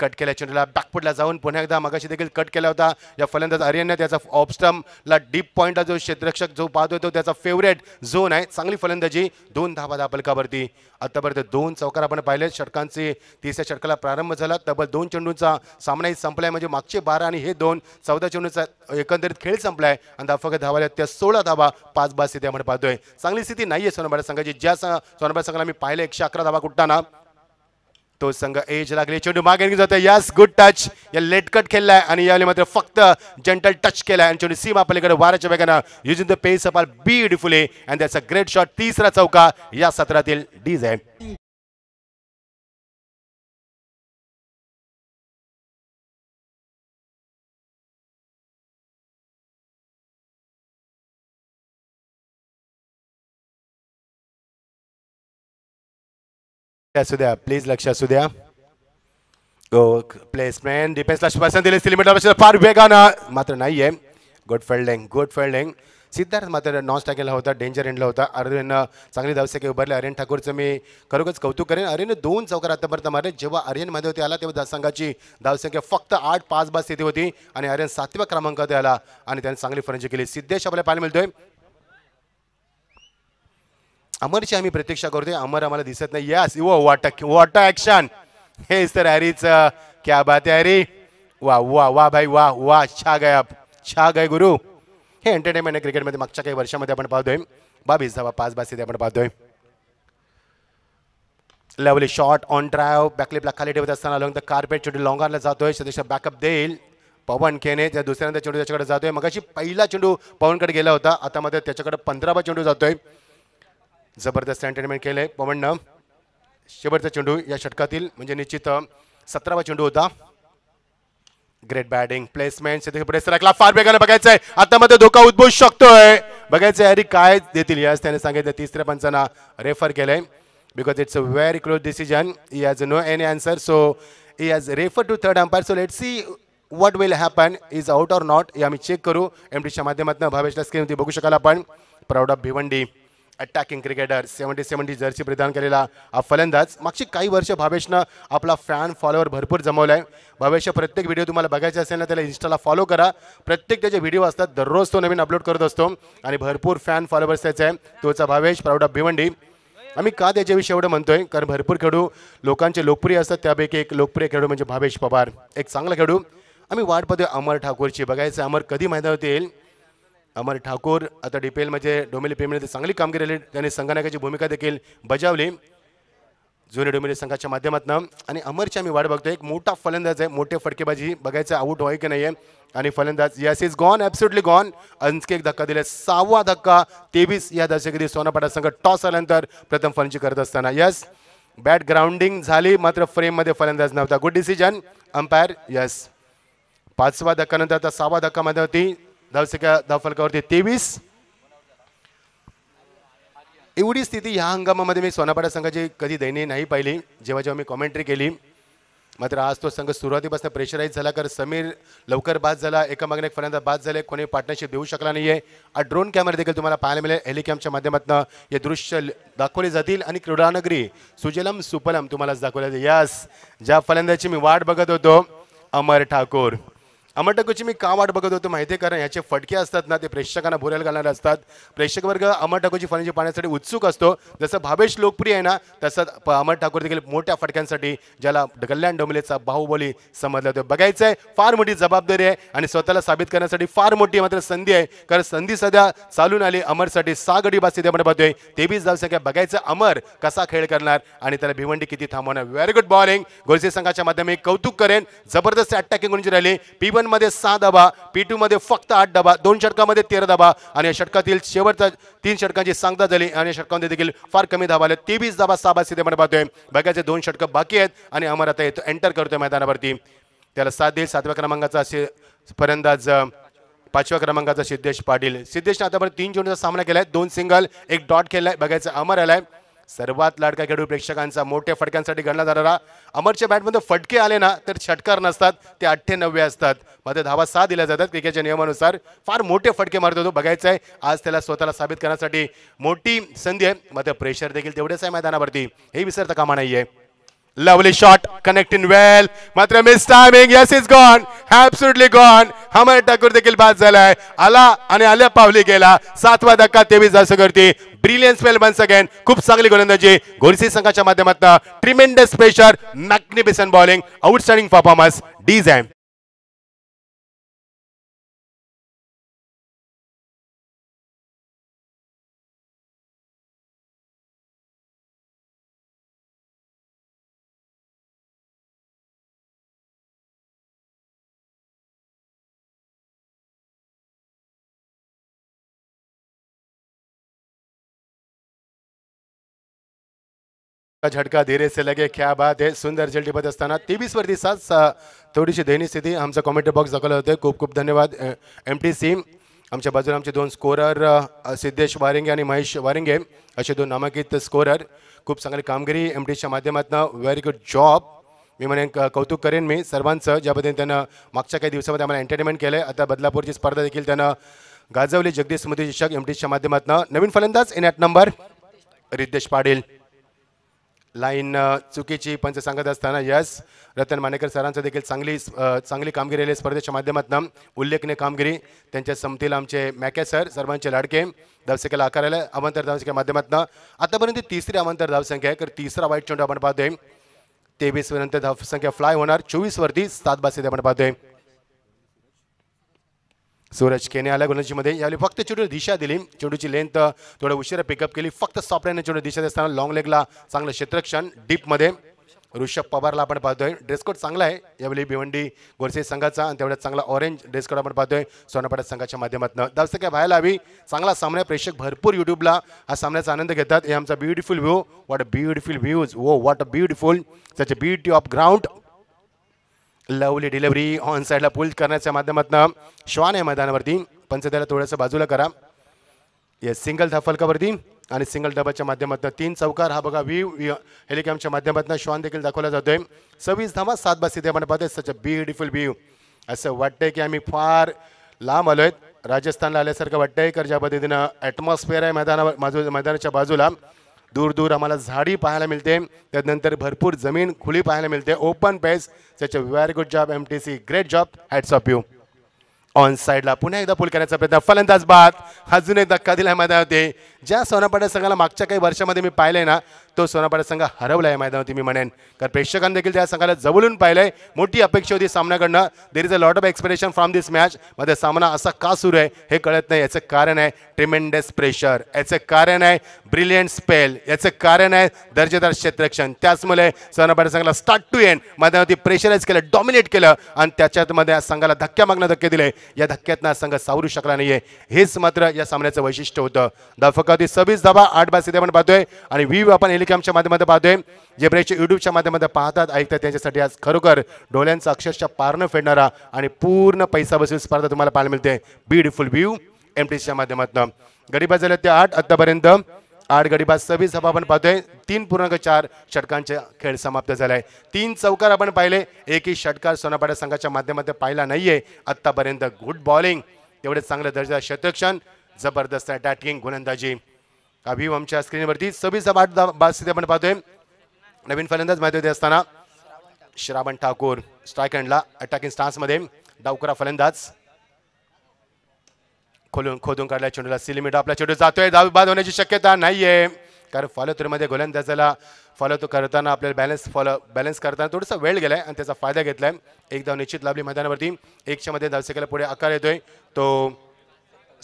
कट केल्या. चेंडूला बॅकफुटला जाऊन पुन्हा एकदा मगाशी देखील कट केला होता. या फलंदाज आर्यनने त्याचा ऑफस्टमला डीप पॉईंटला जो क्षेत्ररक्षक जो पाहतोय तो त्याचा फेवरेट झोन आहे. चांगली फलंदाजी. दोन धाबा दहा पलकावरती. आतापर्यंत दोन चौकार आपण पाहिले. षटकांचे तिसऱ्या षटकाला प्रारंभ झाला. तब्बल दोन चेंडूंचा सामनाही संपलाय. म्हणजे मागचे बारा आणि हे दोन चौदा चेंडूचा एकंदरीत खेळ संपलाय. आणि धाफक धावाल्या त्या सोळा धाबा पाच बाद स्थिती आपण पाहतोय. चांगली स्थिती नाहीये सोनाबारा संघाची. ज्या सोनाबारा संघाला मी पाहिले एकशे अकरा धाबा कुठताना. तो संघ एज लागली. चेंडू मागे निघून जातोय. यास गुड टच या लेटकट खेळलाय आणि यावेळी मात्र फक्त जेंटल टच केलाय. आणि चेंडू सीम आपल्याकडे वाऱ्याच्या वेगानं using the pace अपाल beautifully and that's a great shot तिसरा चौका या सत्रातील डीज आहे असू द्या प्लीज लक्ष असू द्या. ओ प्लेसमेंट डिफेन्सला शुभासन दिली सिलिमीटर फार वेगानं. मात्र नाही आहे good fielding good fielding Siddharth मात्र नॉन टाकेला होता डेंजर एंडला होता. आर्यन चांगली धावसंख्या उभारले. आर्यन ठाकूरचं मी खरोखरच कौतुक करेन. आर्यन दोन चौकार आतापर्यंत मारले. जेव्हा आर्यनमध्ये होते आला तेव्हा संघाची धावसंख्या फक्त आठ पाच बाद स्थिती होती. आणि आर्यन सातव्या क्रमांकावर आला आणि त्याने चांगली फरंजी केली. सिद्धेश आपल्याला पाहायला मिळतोय. अमरची आम्ही प्रतीक्षा करतोय. अमर आम्हाला दिसत नाही. यस वो वॉट वॉट ऍक्शन हे तर हॅरीच uh, क्या बात आहे हॅरी वा वा वा भाई वा वा छा गया छा गए गुरु. हे एंटरटेनमेंट क्रिकेटमध्ये मागच्या काही वर्षामध्ये आपण पाहतोय. बाबीस धावा पाच बास तिथे आपण पाहतोय. लवली शॉट ऑन ड्रायव्ह बॅकलिपला खाली ठेवत असताना लॉंग द कार्पेट चेंडू लॉंगारला जातोय. सदस्य बॅकअप देईल. पवन खेने त्या दुसऱ्यांदा चेंडू त्याच्याकडे जातोय. मगाशी पहिला चेंडू पवनकडे गेला होता. आता मध्ये त्याच्याकडे पंधरावा चेंडू जातोय. जबरदस्त एंटरटेनमेंट आहे पवननं शेवटचा चेंडू या षटकातील म्हणजे निश्चित सतरावा चेंडू होता. ग्रेट बॅटिंग प्लेसमेंट पुढे सरकला फार वेगाने बघायचंय. आता मध्ये धोका उद्भवू शकतोय. बघायचंय अरे काय देतील यास त्याने सांगितलं तिसऱ्या पंचांना रेफर केलंय. Because it's a very close decision he has no any answer, so he has refer to third umpire so let see what will happen is out or not हे आम्ही चेक करू. एम टीच्या माध्यमातून भावेशला स्क्रीनवरती बघू शकाल आपण. Proud of Bhiwandi attacking cricketer seventy seventy jersey प्रदान केलेला हा फलंदाज. मागची काही वर्ष भावेशनं आपला फॅन फॉलोअर भरपूर जमवला आहे भावेशच्या प्रत्येक व्हिडिओ तुम्हाला बघायचे असेल ना त्याला इन्स्टाला फॉलो करा. प्रत्येक त्याचे व्हिडिओ असतात दररोज तो नवीन अपलोड करत असतो. आणि भरपूर फॅन फॉलोअर्स त्याचे आहे तोचा भावेश प्राऊड ऑफ भिवंडी. आम्ही का त्याच्याविषयी एवढं म्हणतोय? कारण भरपूर खेळू लोकांचे लोकप्रिय असतात. त्यापैकी एक लोकप्रिय खेळू म्हणजे भावेश पवार. एक चांगला खेळू आम्ही वाट पाहतोय अमर ठाकूरची. बघायचं अमर कधी मैदानात येईल? अमर ठाकूर आता डीपीएलमध्ये डोमेली पेमेंटमध्ये चांगली कामगिरी केली. त्यांनी संगणकाची भूमिका देखील बजावली. जुने डोमिली संघाच्या माध्यमातून. आणि अमरची आम्ही वाट बघतो एक मोठा फलंदाज आहे. मोठे फटकेबाजी बघायचं आऊट व्हाय की नाही आहे आणि फलंदाज yes is gone absolutely gone अंजके एक धक्का दिला सहावा धक्का तेवीस या दशकातील सोनापाटा संघ टॉस आल्यानंतर प्रथम फलंदाजी करत असताना. यस बॅट ग्राउंडिंग झाली मात्र फ्रेममध्ये फलंदाज नव्हता. गुड डिसिजन अंपायर यस पाचवा धक्कानंतर आता सहावा धक्कामध्ये होती. धावसंख्या धावफलकावरती तेवीस एवढी स्थिती ह्या हंगामामध्ये मी सोनापाडा संघाची कधी दयनीय नाही पाहिली. जेव्हा जेव्हा मी कॉमेंट्री केली मात्र आज तो संघ सुरुवातीपासून प्रेशराईज झाला कारण समीर लवकर बाद झाला एका मागणे एक फलंदा बाद झाले कोणी पार्टनरशिप देऊ शकला नाही आहे ड्रोन कॅमेरा देखील तुम्हाला पाहायला मिळेल. हेलिकॅमच्या माध्यमातून हे दृश्य दाखवले जातील. आणि क्रीडानगरी सुजलम सुपलम तुम्हाला दाखवले जाईल यास ज्या फलंदाची मी वाट बघत होतो अमर ठाकूर. अमर ठाकूरची मी का वाट बघत होतो माहिती आहे कारण याचे फटके असतात ना ते प्रेक्षकांना भुरेल घालणारे असतात. प्रेक्षक वर्ग अमर ठाकूरची फलंदाजी पाहण्यासाठी उत्सुक असतो. जसं भावेश लोकप्रिय आहे ना तसं अमर ठाकूर देखील मोठ्या फटक्यांसाठी ज्याला कल्याण डोंबलेचा बाहुबली समजला जातो. बघायचं आहे फार मोठी जबाबदारी आहे आणि स्वतःला साबित करण्यासाठी फार मोठी मात्र संधी आहे. कारण संधी सध्या चालून आली अमरसाठी. सहा गडी बासी आपण पाहतोय. तेवीस धावसंख्या. बघायचं अमर कसा खेळ करणार आणि त्याला भिवंडी किती थांबवणार. व्हेरी गुड बॉलिंग गोलसे संघाच्या माध्यमे कौतुक करेन. जबरदस्त अटॅकिंग राहिली. पी वन मध्ये सहा धाबा पी टू मध्ये फक्त आठ धाबा दोन षटकामध्ये तेरा धाबा आणि या षटकातील शेवटचा तीन षटकांची सांगता झाली आणि या षटकामध्ये देखील फार कमी धाबा आले तेवीस धाबा सहा बाद सिद्धेमध्ये पाहतोय. बघायचे दोन षटकं बाकी आहेत आणि अमर आता येतो एंटर करतोय मैदानावरती. त्याला साथ देईल सातव्या क्रमांकाचा असे फलंदाज पाचव्या क्रमांकाचा सिद्धेश पाटील. सिद्धेशने आतापर्यंत तीन चेंडूचा सामना केलाय. दोन सिंगल एक डॉट खेळलाय. बघायचं अमर आलाय. सर्वात लाडका खेळू प्रेक्षकांचा मोठ्या फटक्यांसाठी गणला जाणारा. अमरच्या बॅटमध्ये फटके आले ना तर षटकार नसतात ते अठ्ठे असतात. मध्ये धावा सहा दिल्या जातात क्रिकेटच्या नियमानुसार. फार मोठे फटके मारतो तो बघायचा आहे. आज त्याला स्वतःला साबित करण्यासाठी मोठी संधी आहे. मात्र प्रेशर देखील तेवढेच आहे मैदानावरती. हे विसरता कामा नाहीये. लवली शॉट कनेक्टिंग वेल मात्र miss timing yes is gone absolutely gone हमर ठाकूर देखील बाद झालाय. आला आणि आल्या पावली गेला. सातवा धक्का तेवीस जास्त करते ब्रिलियन्स वेल वन्स अगेन खूप चांगली गोलंदाजी. गोरसी संघाच्या माध्यमातून tremendous pressure magnificent bowling outstanding performance डीझॅम का झटका? धीरे से लगे क्या बात आहे सुंदर झेल टिपत असताना तेवीस वरती सात थोडीशी दयनीय स्थिती। आमचा कॉमेंट बॉक्स दाखवला होते खूप खूप धन्यवाद एम टी सी आमच्या बाजूला आमचे दोन स्कोरर सिद्धेश वारिंगे आणि महेश वारिंगे। असे दोन नामांकित स्कोरर खूप चांगली कामगिरी एम टीच्या माध्यमातून. व्हेरी गुड जॉब मी म्हणेन कौतुक करेन मी सर्वांचं ज्या पद्धतीने त्यानं मागच्या काही दिवसामध्ये आम्हाला एंटरटेनमेंट केलं आहे आता बदलापूरची स्पर्धा देखील त्यानं गाजवली. जगदीश स्मृती शिक्षक एम टीच्या माध्यमातून. नवीन फलंदाज in at number Riddesh Patil. Line चुकीची पंच सांगत असताना यस रतन मानेकर सरांचं देखील चांगली चांगली कामगिरी आली स्पर्धेच्या माध्यमातून. उल्लेखनीय कामगिरी. त्यांच्या समतीला आमचे मॅके सर सर्वांचे लाडके धावसंख्येला आकारायला अवंतर धावसंख्या माध्यमातून. आतापर्यंत तिसरी अवंतर धावसंख्या आहे तर तिसरा वाईट चेंडू आपण पाहतोय. तेवीस नंतर धावसंख्या फ्लाय होणार चोवीस वरती सात बासेत आपण पाहतोय. सूरज केने आला गोलंदाजीमध्ये. यावेळी फक्त चेंडू दिशा दिली. चेंडूची लेंथ थोडं उशिरा पिकअप केली. फक्त सॉफ्टलाईन चेंडू दिशा देताना लॉंग लेगला चांगलं क्षेत्रक्षण डीपमध्ये ऋषभ पवारला आपण पाहतोय. ड्रेसकोड चांगला आहे. यावेळी भिवंडी गोरसे संघाचा आणि तेवढ्यात चांगला ऑरेंज ड्रेसकोड आपण पाहतोय. सोनापाडा संघाच्या माध्यमातून. धावसंख्या व्हायला हवी चांगला सामना आहे. प्रेक्षक भरपूर युट्यूबला हा सामन्याचा आनंद घेतात. हे आमचा beautiful view what a beautiful views wow what a beautiful त्याचे beauty of ground lovely delivery on साईडला पुल करण्याच्या माध्यमातून श्वान आहे मैदानावरती. पंच त्याला थोडंसं बाजूला करा. येस सिंगल धफलकावरती आणि सिंगल डबाच्या माध्यमातून तीन चौकार. हा बघा व्ही हेलिकॉमच्या माध्यमातून श्वान देखील दाखवला जातोय. सव्वीस धावा सात बासी इथे आपण पाहतोय. सच अ ब्युटिफुल व्ह्यू असं वाटतंय की आम्ही फार लांब आलोय. राजस्थानला आल्यासारखं वाटतंय कारण ज्या पद्धतीनं ॲटमॉस्फिअर आहे मैदानावर बाजू मैदानाच्या बाजूला. दूर दूर आम्हाला झाडी पाहायला मिळते. त्यानंतर भरपूर जमीन खुली पाहायला मिळते. ओपन पेस त्याचे very good job M T C great job hats off you on साईडला पुन्हा एकदा पूल करण्याचा प्रयत्न. फलंदाज बाद. अजून एकदा धक्का दिला मैदानावरती ज्या सोनापाड्या संघाला मागच्या काही वर्षामध्ये मी पाहिलंय ना तो सोनापाड्या संघ हरवला आहे मैदानावरती मी म्हणेन. कारण प्रेक्षकांनी देखील त्या संघाला जवळून पाहिलंय. मोठी अपेक्षा होती सामन्याकडनं. There is a lot of expectation from this match मध्ये सामना असा का सुरू आहे हे कळत नाही. याचं कारण आहे ट्रिमेंडस प्रेशर याचं कारण आहे ब्रिलियंट स्पेल याचं कारण आहे दर्जेदार क्षेत्ररक्षण. त्याचमुळे सोनापाड्या संघाला स्टार्ट टू एंड मैदानावरती प्रेशराईज केलं डॉमिनेट केलं आणि त्याच्यामध्ये आज संघाला धक्क्या मागणं धक्के दिले. या धक्क्यातनं आज संघ सावरू शकला नाहीये. हेच मात्र या सामन्याचं वैशिष्ट्य होतं. धाफकावती सव्वीस धाबा आठ बास इथे आपण पाहतोय. आणि व्ही आपण हेलिकॉमच्या माध्यमातून पाहतोय. जे प्रेक्षक युट्यूबच्या माध्यमातून पाहतात ऐकतात त्यांच्यासाठी आज खरोखर डोळ्यांचा अक्षरशः पारणं फेडणारा आणि पूर्ण पैसा बसून स्पर्धा तुम्हाला पाहायला मिळते. ब्युटिफुल व्ह्यू एम टी सीच्या माध्यमातून. गडीबाज झाले ते आठ आत्तापर्यंत आठ गडीबाज सव्वीस धाबा आपण पाहतोय. तीन पूर्णांक चार षटकांचे खेळ समाप्त झालाय. तीन चौकार आपण पाहिले. एकही षटकार सोनापाड्या संघाच्या माध्यमातून पाहिला नाहीये. आत्तापर्यंत गुड बॉलिंग एवढे चांगले दर्जा क्षेत्रक्षण जबरदस्त अटॅकिंग गोलंदाजी. अभिव आमच्या स्क्रीनवरती सव्वीस आठ बाद स्थिती आपण पाहतोय. नवीन फलंदाज माहिती असताना श्रावण ठाकूर स्ट्राईक हँडला अटॅकिंग स्टान्समध्ये डावकरा फलंदाज. खोलून खोदून काढला चेंडूला सिलिमिट आपला चेंडू जातोय. दावी बाद होण्याची शक्यता नाहीये. कारण फॉलो थ्रूमध्ये गोलंदाजाला फॉलो तो करताना आपल्याला बॅलन्स फॉलो बॅलन्स करताना थोडासा वेळ गेलाय आणि त्याचा फायदा घेतलाय. एक धाव निश्चित लाभली मैदानावरती. एकच्या मध्ये धावसेकेला पुढे आकार येतोय. तो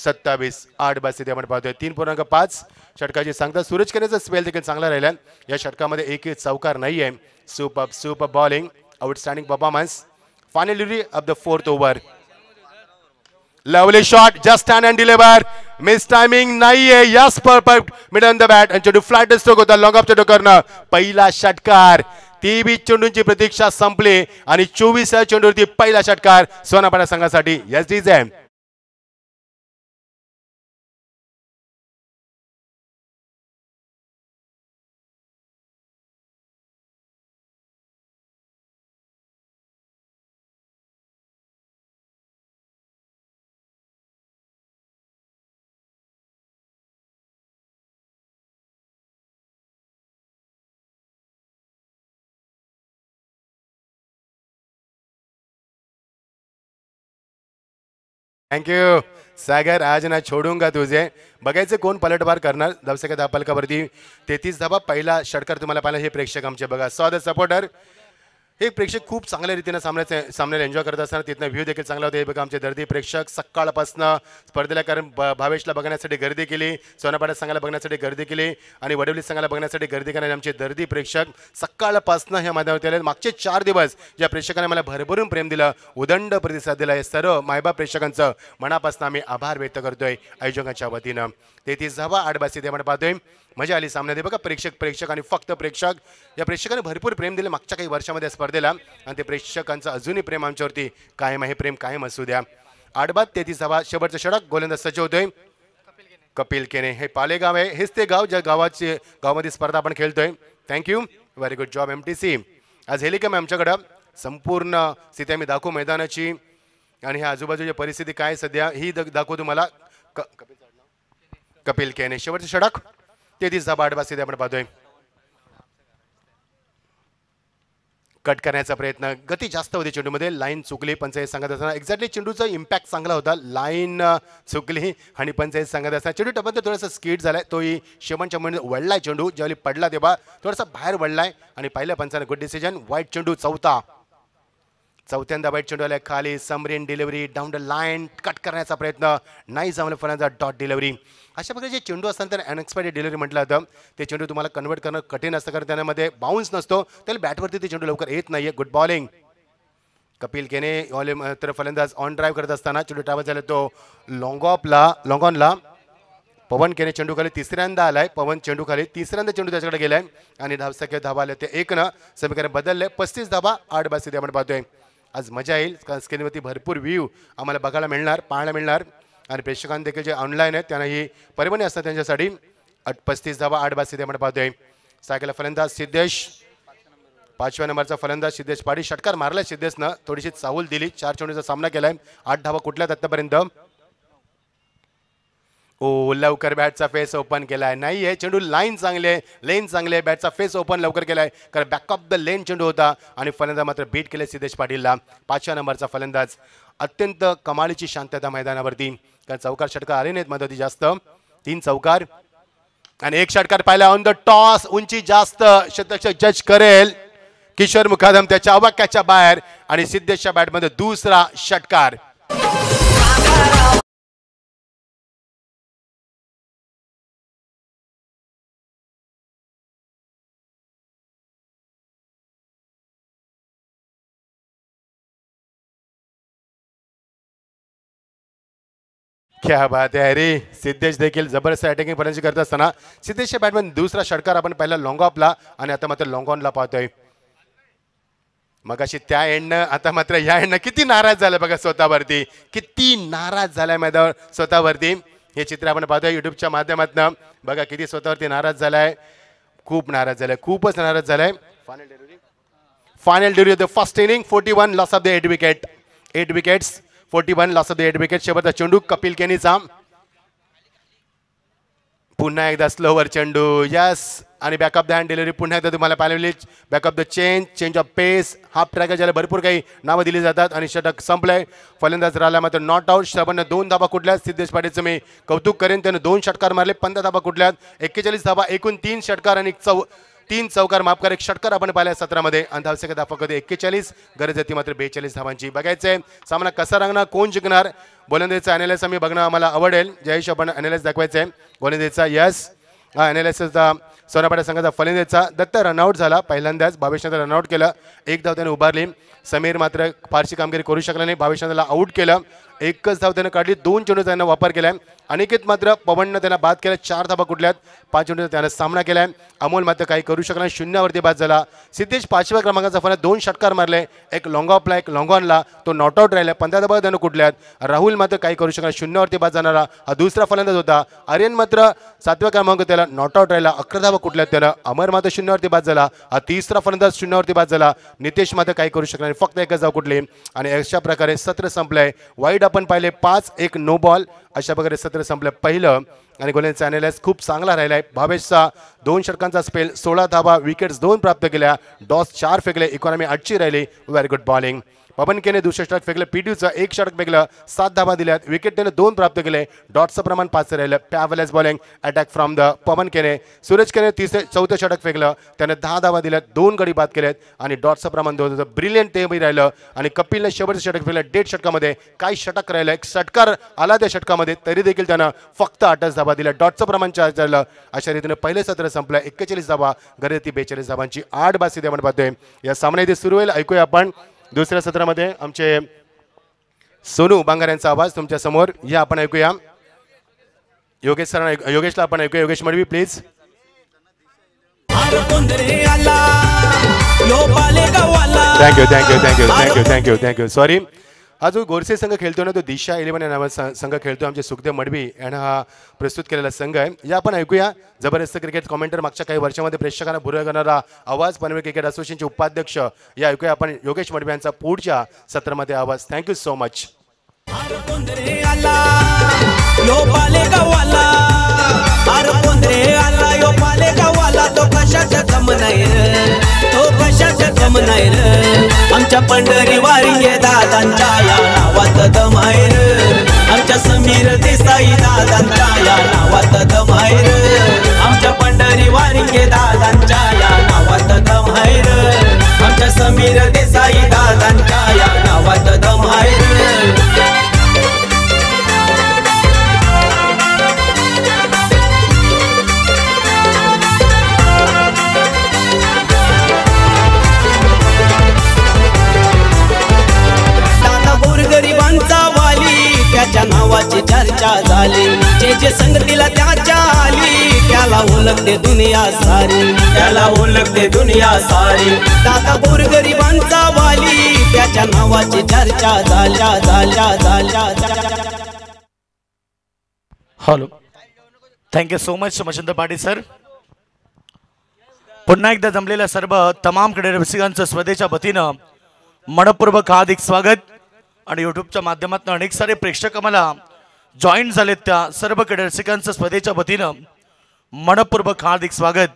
सत्तावीस आठ बास इथे आपण पाहतोय. तीन पूर्णांक पाच. षटकाची सांगता सूरज केनेचा स्पेल देखील चांगला राहिला या षटकामध्ये एकही चौकार नाही आहे super super bowling outstanding performance final of the fourth over lovely shot just stand and deliver miss timing नाहीये yes perfect mid on the bat आणि चेंडू फ्लॅट स्ट्रोक होता लॉंग ऑफ चेंडू करणं पहिला षटकार. ती बी चेंडूंची प्रतीक्षा संपली. आणि चोवीस या चेंडूवरती पहिला षटकार. सोनापाडा संघासाठी. Yes this M thank you Sagar आज ना छोडूंगा तुझे? बघायचं कोण पलटवार करणार? धावसेका धापलकावरती तेहतीस धाबा पहिला षटकार तुम्हाला पाहिला हे प्रेक्षक आमचे बघा. सॉ द सपोर्टर हे प्रेक्षक खूप चांगल्या रीतीनं सामन्या सामन्याला एन्जॉय करत असताना तिथनं व्ह्यू देखील चांगला होता. हे बघा आमचे दर्दी प्रेक्षक सकाळपासनं स्पर्धेला कारण ब- भावेशला बघण्यासाठी गर्दी केली सोनापाड्या संघाला बघण्यासाठी गर्दी केली आणि वडवली संघाला बघण्यासाठी गर्दी करणारे आमचे दर्दी प्रेक्षक सकाळपासनं ह्या मैदानावरती आले. मागचे चार दिवस ज्या प्रेक्षकांनी मला भरभरून प्रेम दिलं उदंड प्रतिसाद दिला हे सर्व मायबाप प्रेक्षकांचं मनापासून आम्ही आभार व्यक्त करतोय आयोजकांच्या वतीनं. तेहतीस ती आठ बासी ते आपण पाहतोय. मजा आली सामन्यात. बघा प्रेक्षक प्रेक्षक आणि फक्त प्रेक्षक. या प्रेक्षकांनी भरपूर प्रेम दिले मागच्या काही वर्षामध्ये स्पर्धेला. आणि ते प्रेक्षकांचं अजूनही प्रेम आमच्यावरती कायम आहे. प्रेम कायम असू द्या. आठ बाद तेहतीस धावा शेवटचं षटक गोलंदाज सज्ज होतोय. कपिल केने. हे पालेगाव आहे. हेच ते गाव ज्या गावाचे गावामध्ये स्पर्धा आपण खेळतोय. Thank you very good job M T C आज हेलिकम आहे आमच्याकडं. संपूर्ण स्थिती आम्ही दाखवू मैदानाची. आणि ह्या आजूबाजूची परिस्थिती काय सध्या ही दाखवू तुम्हाला. क- कपिल केने. शेवटचा षडक. तेहतीस धाबा आठ स्थिती आपण पाहतोय. कट करण्याचा प्रयत्न. गती जास्त होती चेंडूमध्ये. लाईन चुकली पंचायत सांगत असताना. एक्झॅक्टली चेंडूचा इम्पॅक्ट चांगला होता. लाईन चुकली आणि पंचायत सांगत असताना. चेंडू टप्प्यात थोडासा स्कीट झालाय. तोही शेवटच्या मध्ये वळलाय चेंडू. ज्यावेळी पडला तेव्हा थोडासा बाहेर वळलाय. आणि पहिल्या पंचाने गुड डिसिजन वाईट चेंडू चौथा. चौथ्यांदा वाईट चेंडू आलाय खाली Samreen delivery down the line cut करण्याचा प्रयत्न. नाही जमलं फलंदाज डॉट डिलिव्हरी अशा प्रकारचे चेंडू असतात तर अनएक्सपेक्टेड डिलिव्हरी म्हटलं जातं. ते चेंडू तुम्हाला कन्वर्ट करणं कठीण असतं कारण त्यामध्ये बाउन्स नसतो. त्याला बॅटवरती ते चेंडू लवकर येत नाहीये. गुड बॉलिंग कपिल केने ऑल तर फलंदाज ऑन ड्राईव्ह करत असताना चेंडू ट्रॅव्हल झाला तो लॉंग ऑफला लॉंग ऑनला पवन केने चेंडू खाली तिसऱ्यांदा आलाय. पवन चेंडू खाली तिसऱ्यांदा चेंडू त्याच्याकडे गेलाय. आणि धावसंख्या धाबा आले ते एक न समीकरण बदललंय. पस्तीस धाबा आठ बासी आपण पाहतोय. आज मजा येईल. स्क्रीनवरती भरपूर व्ह्यू आम्हाला बघायला मिळणार पाहायला मिळणार. आणि प्रेक्षकांना देखील जे ऑनलाईन आहेत त्यांना ही परभणी असतात त्यांच्यासाठी. आठ पस्तीस धावा आठ बाद सिद्धे आपण पाहतोय. सायकला फलंदाज सिद्धेश. पाचव्या नंबरचा फलंदाज सिद्धेश पाडी षटकार मारला सिद्धेशनं. थोडीशी चाहूल दिली. चार चेंडूचा सामना केलाय. आठ धावा कुठल्यात आतापर्यंत ओ लवकर बॅटचा फेस ओपन केला आहे नाही आहे चेंडू लाईन चांगली आहे लेन चांगली आहे बॅटचा फेस ओपन लवकर केला आहे कारण बॅक ऑफ द लेन चेंडू होता आणि फलंदाज मात्र बीट केले सिद्धेश पाटीलला. पाचव्या नंबरचा फलंदाज. अत्यंत कमालीची शांतता मैदानावरती. कारण चौकार षटकार आले नाहीत मदती जास्त. तीन चौकार. आणि एक षटकार पाहिला. ऑन द टॉस उंची जास्त. शतक जज करेल. किशोर मुखादम त्याच्या अवाक्याच्या बाहेर. आणि सिद्धेशच्या बॅटमध्ये दुसरा षटकार. क्या बात आहे अरे सिद्धेश देखील जबरदस्त अटॅकिंग फलंदाजी करत असताना सिद्धेशच्या बॅटमॅन दुसरा षटकार आपण पहिला लॉंग ऑफला आणि आता मात्र लॉंग ऑनला पाहतोय. मगाशी त्या एंडनं आता मात्र या एंडनं किती नाराज झालं बघा स्वतःवरती. किती नाराज झालाय मैदानावर स्वतःवरती. हे चित्र आपण पाहतोय युट्यूबच्या माध्यमातून. बघा किती स्वतःवरती नाराज झालाय. खूप नाराज झालाय. खूपच नाराज झालाय. Final delivery final delivery the first inning forty one loss of the eight wicket eight wickets forty one loss of the eight wicket शेवटचा चेंडू कपिल केनीचा पुन्हा एकदा स्लोवर चेंडू यस आणि बॅकअप द हँड डिलिव्हरी पुन्हा एकदा तुम्हाला पाहिलेली backup the change change of pace half track ज्याला भरपूर काही नावं दिली जातात आणि षटक संपलंय. फलंदाज राहिला मात्र नॉट आउट शबानं दोन धाबा कुठल्यात? सिद्धेश पाटीलचं मी कौतुक करेन. त्यानं दोन षटकार मारले पंधरा धाबा कुठल्यात? एक्केचाळीस धाबा एकूण तीन षटकार आणि चौ तीन चौकार माफ कर एक षटकार आपण पाहिला सतरामध्ये. आणि धावसंख्या धावा एक्केचाळीस गरज येते मात्र बेचाळीस धावांची. आहे सामना कसा रंगणार कोण जिंकणार? गोलंदाजीचा अनालिस आम्ही बघणं आम्हाला आवडेल. जयेश आपण अनालिस आहे गोलंदाजीचा यस हा अनालिसिसचा सोनापाड्या संघाचा फलंदाजचा. दत्त रनआउट झाला पहिल्यांदाच भावेशनंतर रनआउट केलं. एक धाव त्याने उभारली. समीर मात्र फारशी कामगिरी करू शकला नाही. भावेशनला आऊट केलं. एकच धाव त्यानं काढली. दोन चेंडू त्यांना वापर केला अनिकेत मात्र पवननं त्यांना बाद केला. चार धाबा कुठल्यात? पाच मिनिटं त्यानं सामना केलाय. अमोल मात्र काही करू शकला शून्यावरती बाद झाला. सिद्धेश पाचव्या क्रमांकाचा फलंदाज दोन षटकार मारले. एक लॉंग ऑफला एक लॉंग ऑनला तो नॉट आउट राहिला. पंधरा धाबा त्यानं कुठल्यात? राहुल मात्र काही करू शकला शून्यावरती बाद जाणारा हा दुसरा फलंदाज होता. आर्यन मात्र सातव्या क्रमांक त्याला नॉट आउट राहिला. अकरा धाबा कुठल्यात त्याला अमर मात्र शून्यावरती बाद झाला. हा तिसरा फलंदाज शून्यावरती बाद झाला. नितेश मात्र काही करू शकला फक्त एकच धाव कुठली? आणि अशा प्रकारे सत्र संपलंय. वाईट आपण पाहिले पाच एक नो बॉल अशा प्रकारे सत्र संपलं पहिलं. आणि गोल्यांचा अनालिस खूप चांगला राहिला आहे भावेशचा दोन षटकांचा स्पेल सोळा धाबा विकेट्स दोन प्राप्त केल्या. डॉस चार फेकले इकॉनॉमी आठची राहिली. व्हेरी गुड बॉलिंग पवन केने दुसरे षटक फेकलं. पीटीचं एक षटक फेकलं. सात धाबा दिल्यात. विकेट त्याने दोन प्राप्त केले. डॉटचं प्रमाण पाच राहिलं. पॅवलेस bowling attack from the Pavan Kene Suraj Kene तिसरे चौथं षटक फेकलं. त्याने दहा धाबा दिल्यात. दोन गडी बाद केलेत. आणि डॉटचं प्रमाण दोन ब्रिलियंट ते राहिलं. आणि कपिलने शेवटचं षटक फेकलं. डेड षटकामध्ये काही षटक राहिलं. एक षटकार आला त्या षटकामध्ये. तरी देखील त्यानं फक्त अठ्ठावीस धाबा दिल्या. डॉटचं प्रमाण चार झालं. अशा रीतीने पहिले सत्र संपलं. एक्केचाळीस धाबा गरज ती बेचाळीस धाबांची आठ बासी देवण पाहतोय या सामन्या इथे सुरू होईल. ऐकूया आपण. दुसऱ्या सत्रामध्ये आमचे सोनू बांगर यांचा आवाज तुमच्यासमोर. या आपण ऐकूया. योगेश सरांना योगेशला आपण ऐकूया. Yogesh Madvi please thank you thank you thank you thank you thank you thank you sorry हा जो गोरसे संघ खेळतो ना तो दिशा इलेव्हन या नावाचा संघ खेळतो आमचे सुखदेव मडवी यानं हा प्रस्तुत केलेला संघ आहे. या आपण ऐकूया. जबरदस्त क्रिकेट कॉमेंटर मागच्या काही वर्षामध्ये प्रेक्षकांना भुरळ करणारा आवाज पनवेल क्रिकेट असोसिएशनचे उपाध्यक्ष. या ऐकूया आपण योगेश मडवी यांचा पुढच्या सत्रामध्ये आवाज. थँक्यू सो मच आर आला तो कशाचा कम नाही तो कशाचा कम नाही आमच्या पंढरी वारी दादांच्या या नावात दम आहे आमच्या समीर देसाई दादांच्या या नावात दम आहे आमच्या पंढरी वारी दादांच्या या नावात दम आहे आमच्या समीर देसाई दादांच्या या नावात दम आहे त्याच्या नावाची चर्चा झाली. जे जे संगतीला त्याच्या आली त्याला ओळखते दुनिया सारी. त्याला ओळखते दुनिया सारी. दादा गोरगरिबांचा वाली त्याच्या नावाची चर्चा झाल्या झाल्या झाल्या hello. Thank you so much Machhind Patil sir पुन्हा एकदा जमलेल्या सर्व तमाम क्रीडा रसिकांचं स्पर्धेच्या वतीनं मनपूर्वक हार्दिक स्वागत. आणि युट्यूबच्या माध्यमातून अनेक सारे प्रेक्षक आम्हाला जॉईन झालेत त्या सर्व क्रीडा रसिकांचं स्पर्धेच्या वतीनं. मनपूर्वक हार्दिक स्वागत.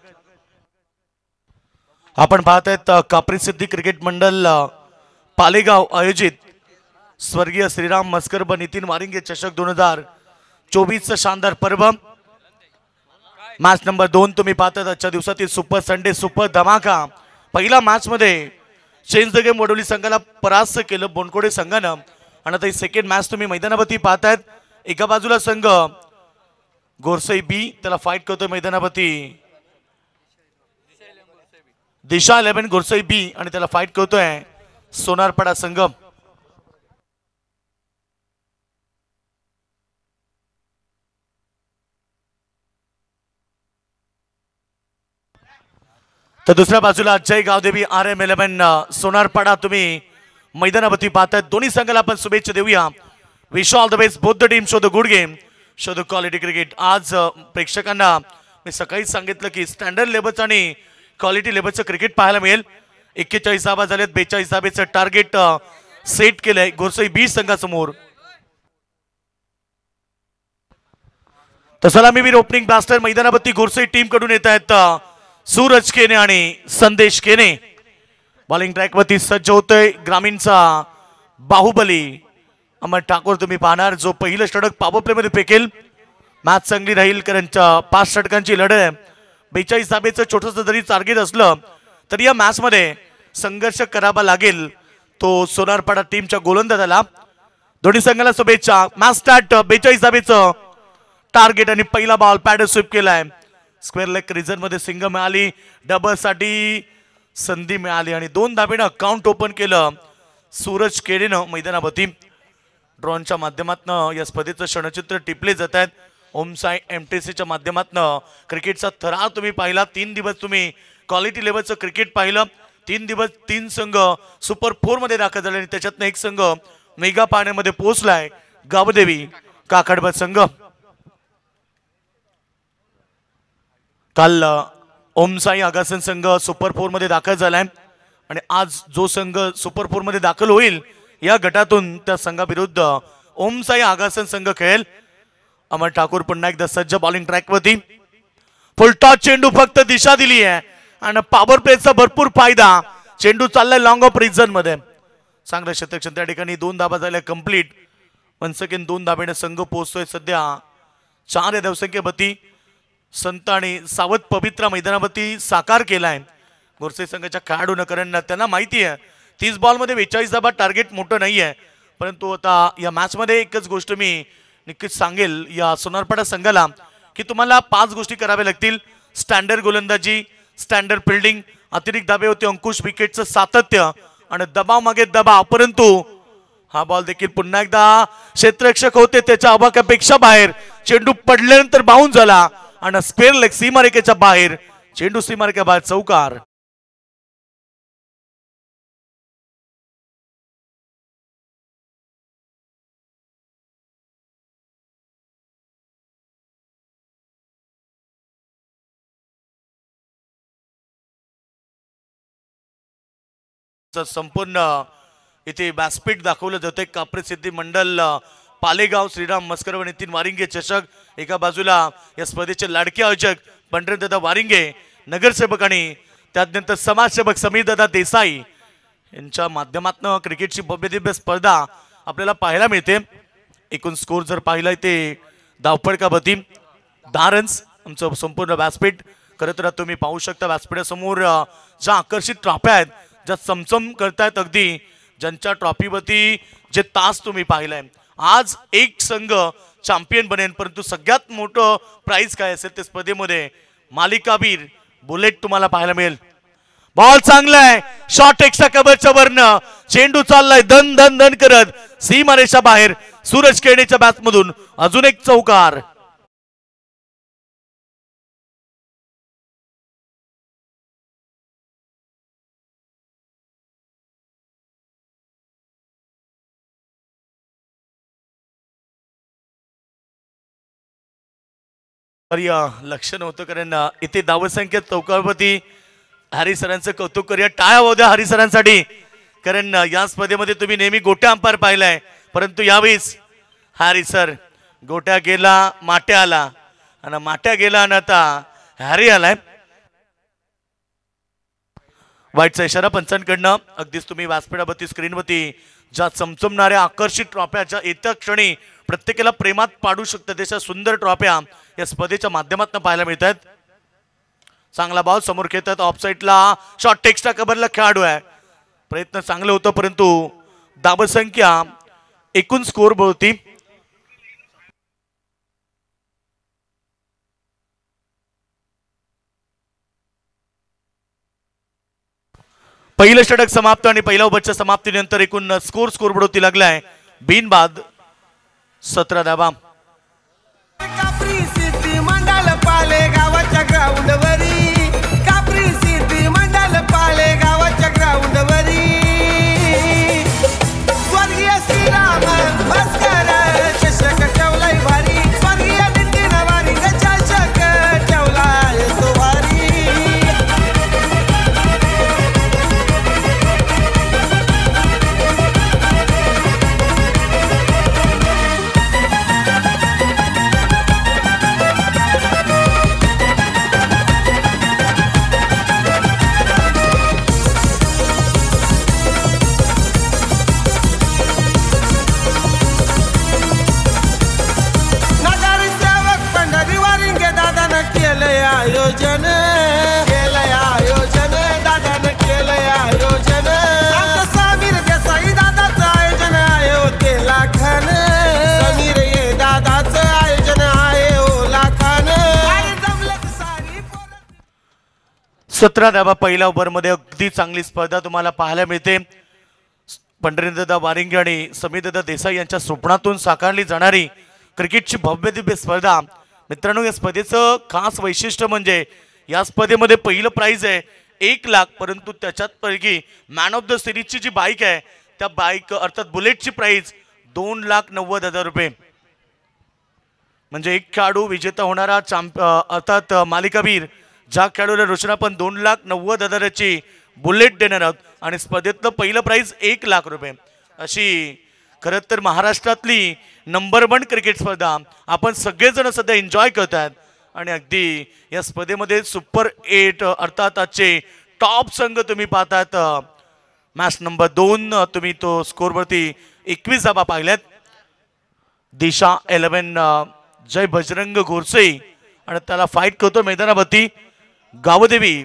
आपण पाहत आहेत कापरी सिद्धी क्रिकेट मंडळ पालेगाव आयोजित स्वर्गीय श्रीराम मस्कर व नितीन वारिंगे चषक दोन हजार चोवीसचं शानदार पर्व. मॅच नंबर दोन तुम्ही पाहतात आजच्या दिवसातील सुपर संडे सुपर धमाका. पहिल्या मॅचमध्ये चेंज द गेम वडोली संघाला परास्त केलं बोनकोडे संघानं. आणि आता ही सेकंड मॅच तुम्ही मैदानावरती पाहतायत. एका बाजूला संघ गोरसई बी त्याला फाईट करतोय मैदानावरती दिशा इलेव्हन गोरसई बी आणि त्याला फाईट करतोय सोनारपाडा संघ. तर दुसऱ्या बाजूला Jai Gavdevi R M eleven Sonarpada. तुम्ही मैदानावरती पाहताय. दोन्ही संघाला आपण शुभेच्छा देऊया. Wish all the best both the team show the good game show the quality cricket आज प्रेक्षकांना मी सकाळीच सांगितलं की स्टँडर्ड लेवलचं आणि क्वालिटी लेवलचं क्रिकेट पाहायला मिळेल. एक्केचाळीस धाबा झालेत बेचाळीस धाबेचं टार्गेट सेट केलंय गोरसई बी संघासमोर. तर सलामीवीर ओपनिंग ब्लास्टर मैदानावरती गोरसई टीमकडून येत आहेत सूरज केने आणि संदेश केने. बॉलिंग ट्रॅकवरती सज्ज होतोय ग्रामीणचा बाहुबली. अमर ठाकूर तुम्ही पाहणार जो पहिलं षटक पॉवर प्ले फेकेल. मॅच चांगली राहील कारण पाच षटकांची लढत आहे. बेचाळीस धाबेचं छोटंसं जरी टार्गेट असलं तरी या मॅच मध्ये संघर्ष करावा लागेल. तो सोनारपाडा टीमच्या गोलंदाजाला. दोन्ही संघाला शुभेच्छा. मॅच स्टार्ट बेचाळीस धाबेचं टार्गेट आणि पहिला बॉल पॅड स्वीप केलाय. स्क्वेअर लेग रिझन सिंग मिळाली डबलसाठी संधी मिळाली आणि दोन धाबेनं अकाउंट ओपन केलं. सूरज केडेनं मैदानावरती ड्रोनच्या माध्यमातून या स्पर्धेचं क्षणचित्र टिपले जात आहेत. ओमसाई एम टी सीच्या माध्यमातून क्रिकेटचा थरार तुम्ही पाहिला. तीन दिवस तुम्ही क्वालिटी लेवलचं क्रिकेट पाहिलं. तीन दिवस तीन संघ सुपर फोरमध्ये दाखल झाले आणि त्याच्यातनं एक संघ मेगा पाण्यामध्ये पोहोचलाय. गावदेवी काकडबा संघ. काल ओमसाई साई आगासन संघ सुपर फोरमध्ये दाखल दाखल झालाय आणि आज जो संघ सुपर फोरमध्ये दाखल होईल या गटातून त्या संघाविरुद्ध ओमसाई आगासन संघ खेळेल. अमर ठाकूर पुन्हा एकदा सज्ज बॉलिंग ट्रॅकवरती फुलटॉस चेंडू फक्त दिशा दिली आहे आणि पॉवर प्लेचा भरपूर फायदा चेंडू चाललाय लॉंग ऑफ रिझनमध्ये. चांगलं शतक त्या ठिकाणी दोन धाबा झाल्या कंप्लीट वन सेकंड दोन धाब्याने संघ पोहोचतोय सध्या. चार या धावसंख्येवरती. संत आणि सावध पवित्रा मैदानावरती साकार केला आहे गोरसे संघाच्या खेळाडूनं कारण त्यांना माहिती आहे. तीस बॉलमध्ये बेचाळीस धाबा टार्गेट मोठं नाही आहे परंतु आता या मॅचमध्ये एकच गोष्ट मी नक्कीच सांगेल या सोनारपाडा संघाला की तुम्हाला पाच गोष्टी कराव्या लागतील. स्टँडर्ड गोलंदाजी स्टँडर्ड फिल्डिंग अतिरिक्त धाबे होते अंकुश विकेटचं सातत्य आणि दबाव मागे दबाव परंतु हा बॉल देखील पुन्हा एकदा क्षेत्ररक्षक होते त्याच्या अभाकापेक्षा बाहेर. चेंडू पडल्यानंतर बाहून झाला. आणि स्पेअर लेग सीमारेखेच्या बाहेर चेंडू सीमारेख्या बाहेर चौकार. संपूर्ण इथे व्यासपीठ दाखवलं जाते. कापरे सिद्धी मंडल पालेगाव श्रीराम मस्कर व नितीन वारिंगे चषक एका बाजूला या स्पर्धेचे लाडके आयोजक पंढरीदादा वारिंगे नगरसेवक आणि त्यानंतर समाजसेवक समीरदादा देसाई यांच्या माध्यमातून क्रिकेटची भव्य दिव्य स्पर्धा आपल्याला पाहायला मिळते. एकूण स्कोर जर पाहिला ते धावपळकावरती दहा रन्स आमचं संपूर्ण व्यासपीठ. खरं तर तुम्ही पाहू शकता व्यासपीठासमोर ज्या आकर्षित ट्रॉफ्या आहेत ज्या चमचम करतायत अगदी ज्यांच्या ट्रॉफीवरती जे तास तुम्ही पाहिलाय. आज एक संघ चॅम्पियन बनेन परंतु सगळ्यात मोठं प्राईज काय असेल ते स्पर्धेमध्ये मालिकावीर बुलेट तुम्हाला पाहायला मिळेल. बॉल चांगलाय. आहे शॉर्ट एक्स्ट्रा कबरच्या वरनं. चेंडू चाललाय. दन दन दन करत. सीमारेषा बाहेर. सूरज केडेच्या बॅटमधून अजून एक चौकार. लक्ष नव्हतं कारण इथे धावसंख्या चौकावरती हरिसरांचं कौतुक करूया. टाळ्या होऊ द्या हरी सरांसाठी कारण या स्पर्धेमध्ये तुम्ही नेहमी गोट्या अंपायर पाहिलाय. परंतु यावेळीच हरी सर गोट्या गेला माट्या आला. आणि माट्या गेला आणि आता हॅरी आलाय. वाईटचा इशारा पंचांकडनं. अगदीच तुम्ही व्यासपीठावरती स्क्रीनवरती ज्या चमचमणाऱ्या आकर्षित ट्रॉफ्या ज्या येत्या क्षणी प्रत्येकाला प्रेमात पाडू शकतात त्याच्या सुंदर ट्रॉफ्या या स्पर्धेच्या माध्यमातून पाहायला मिळत आहेत चांगला बॉल समोर खेळतात ऑफसाईडला शॉर्ट टेक्स्टला कबरला खेळाडू आहे. प्रयत्न चांगलं होतं परंतु दाबसंख्या एकूण स्कोर होती पहिलं षटक समाप्त आणि पहिल्या ओव्हरच्या समाप्तीनंतर एकूण स्कोर स्कोर बढवती लागलाय. बिनबाद सतरा धाबा सतरा धाबा पहिल्या ओव्हरमध्ये अगदी चांगली स्पर्धा तुम्हाला पाहायला मिळते. पंढरीदादा वारिंगे आणि समीरदादा देसाई यांच्या स्वप्नातून साकारली जाणारी क्रिकेटची भव्य दिव्य स्पर्धा. मित्रांनो या स्पर्धेचं खास वैशिष्ट्य म्हणजे या स्पर्धेमध्ये पहिलं प्राइज आहे एक लाख परंतु त्याच्यात पैकी मॅन ऑफ द सिरीजची जी बाईक आहे त्या बाईक अर्थात बुलेटची प्राईज दोन लाख नव्वद हजार रुपये. म्हणजे एक खेळाडू विजेता होणारा चांप अर्थात मालिकावीर ज्या खेळाडूला रोशन आपण दोन लाख नव्वद हजाराची बुलेट देणार आहोत आणि स्पर्धेतलं पहिलं प्राइज एक लाख रुपये. अशी खरं तर महाराष्ट्रातली नंबर वन क्रिकेट स्पर्धा आपण सगळेजण सध्या एन्जॉय करत आहेत आणि अगदी या स्पर्धेमध्ये सुपर एट अर्थात आजचे टॉप संघ तुम्ही पाहतात. मॅच नंबर दोन तुम्ही तो स्कोरवरती एकवीस धाबा पाहिल्यात. दिशा इलेव्हन जय बजरंग घोरसे आणि त्याला फाईट करतो मैदानावरती. Gavdevi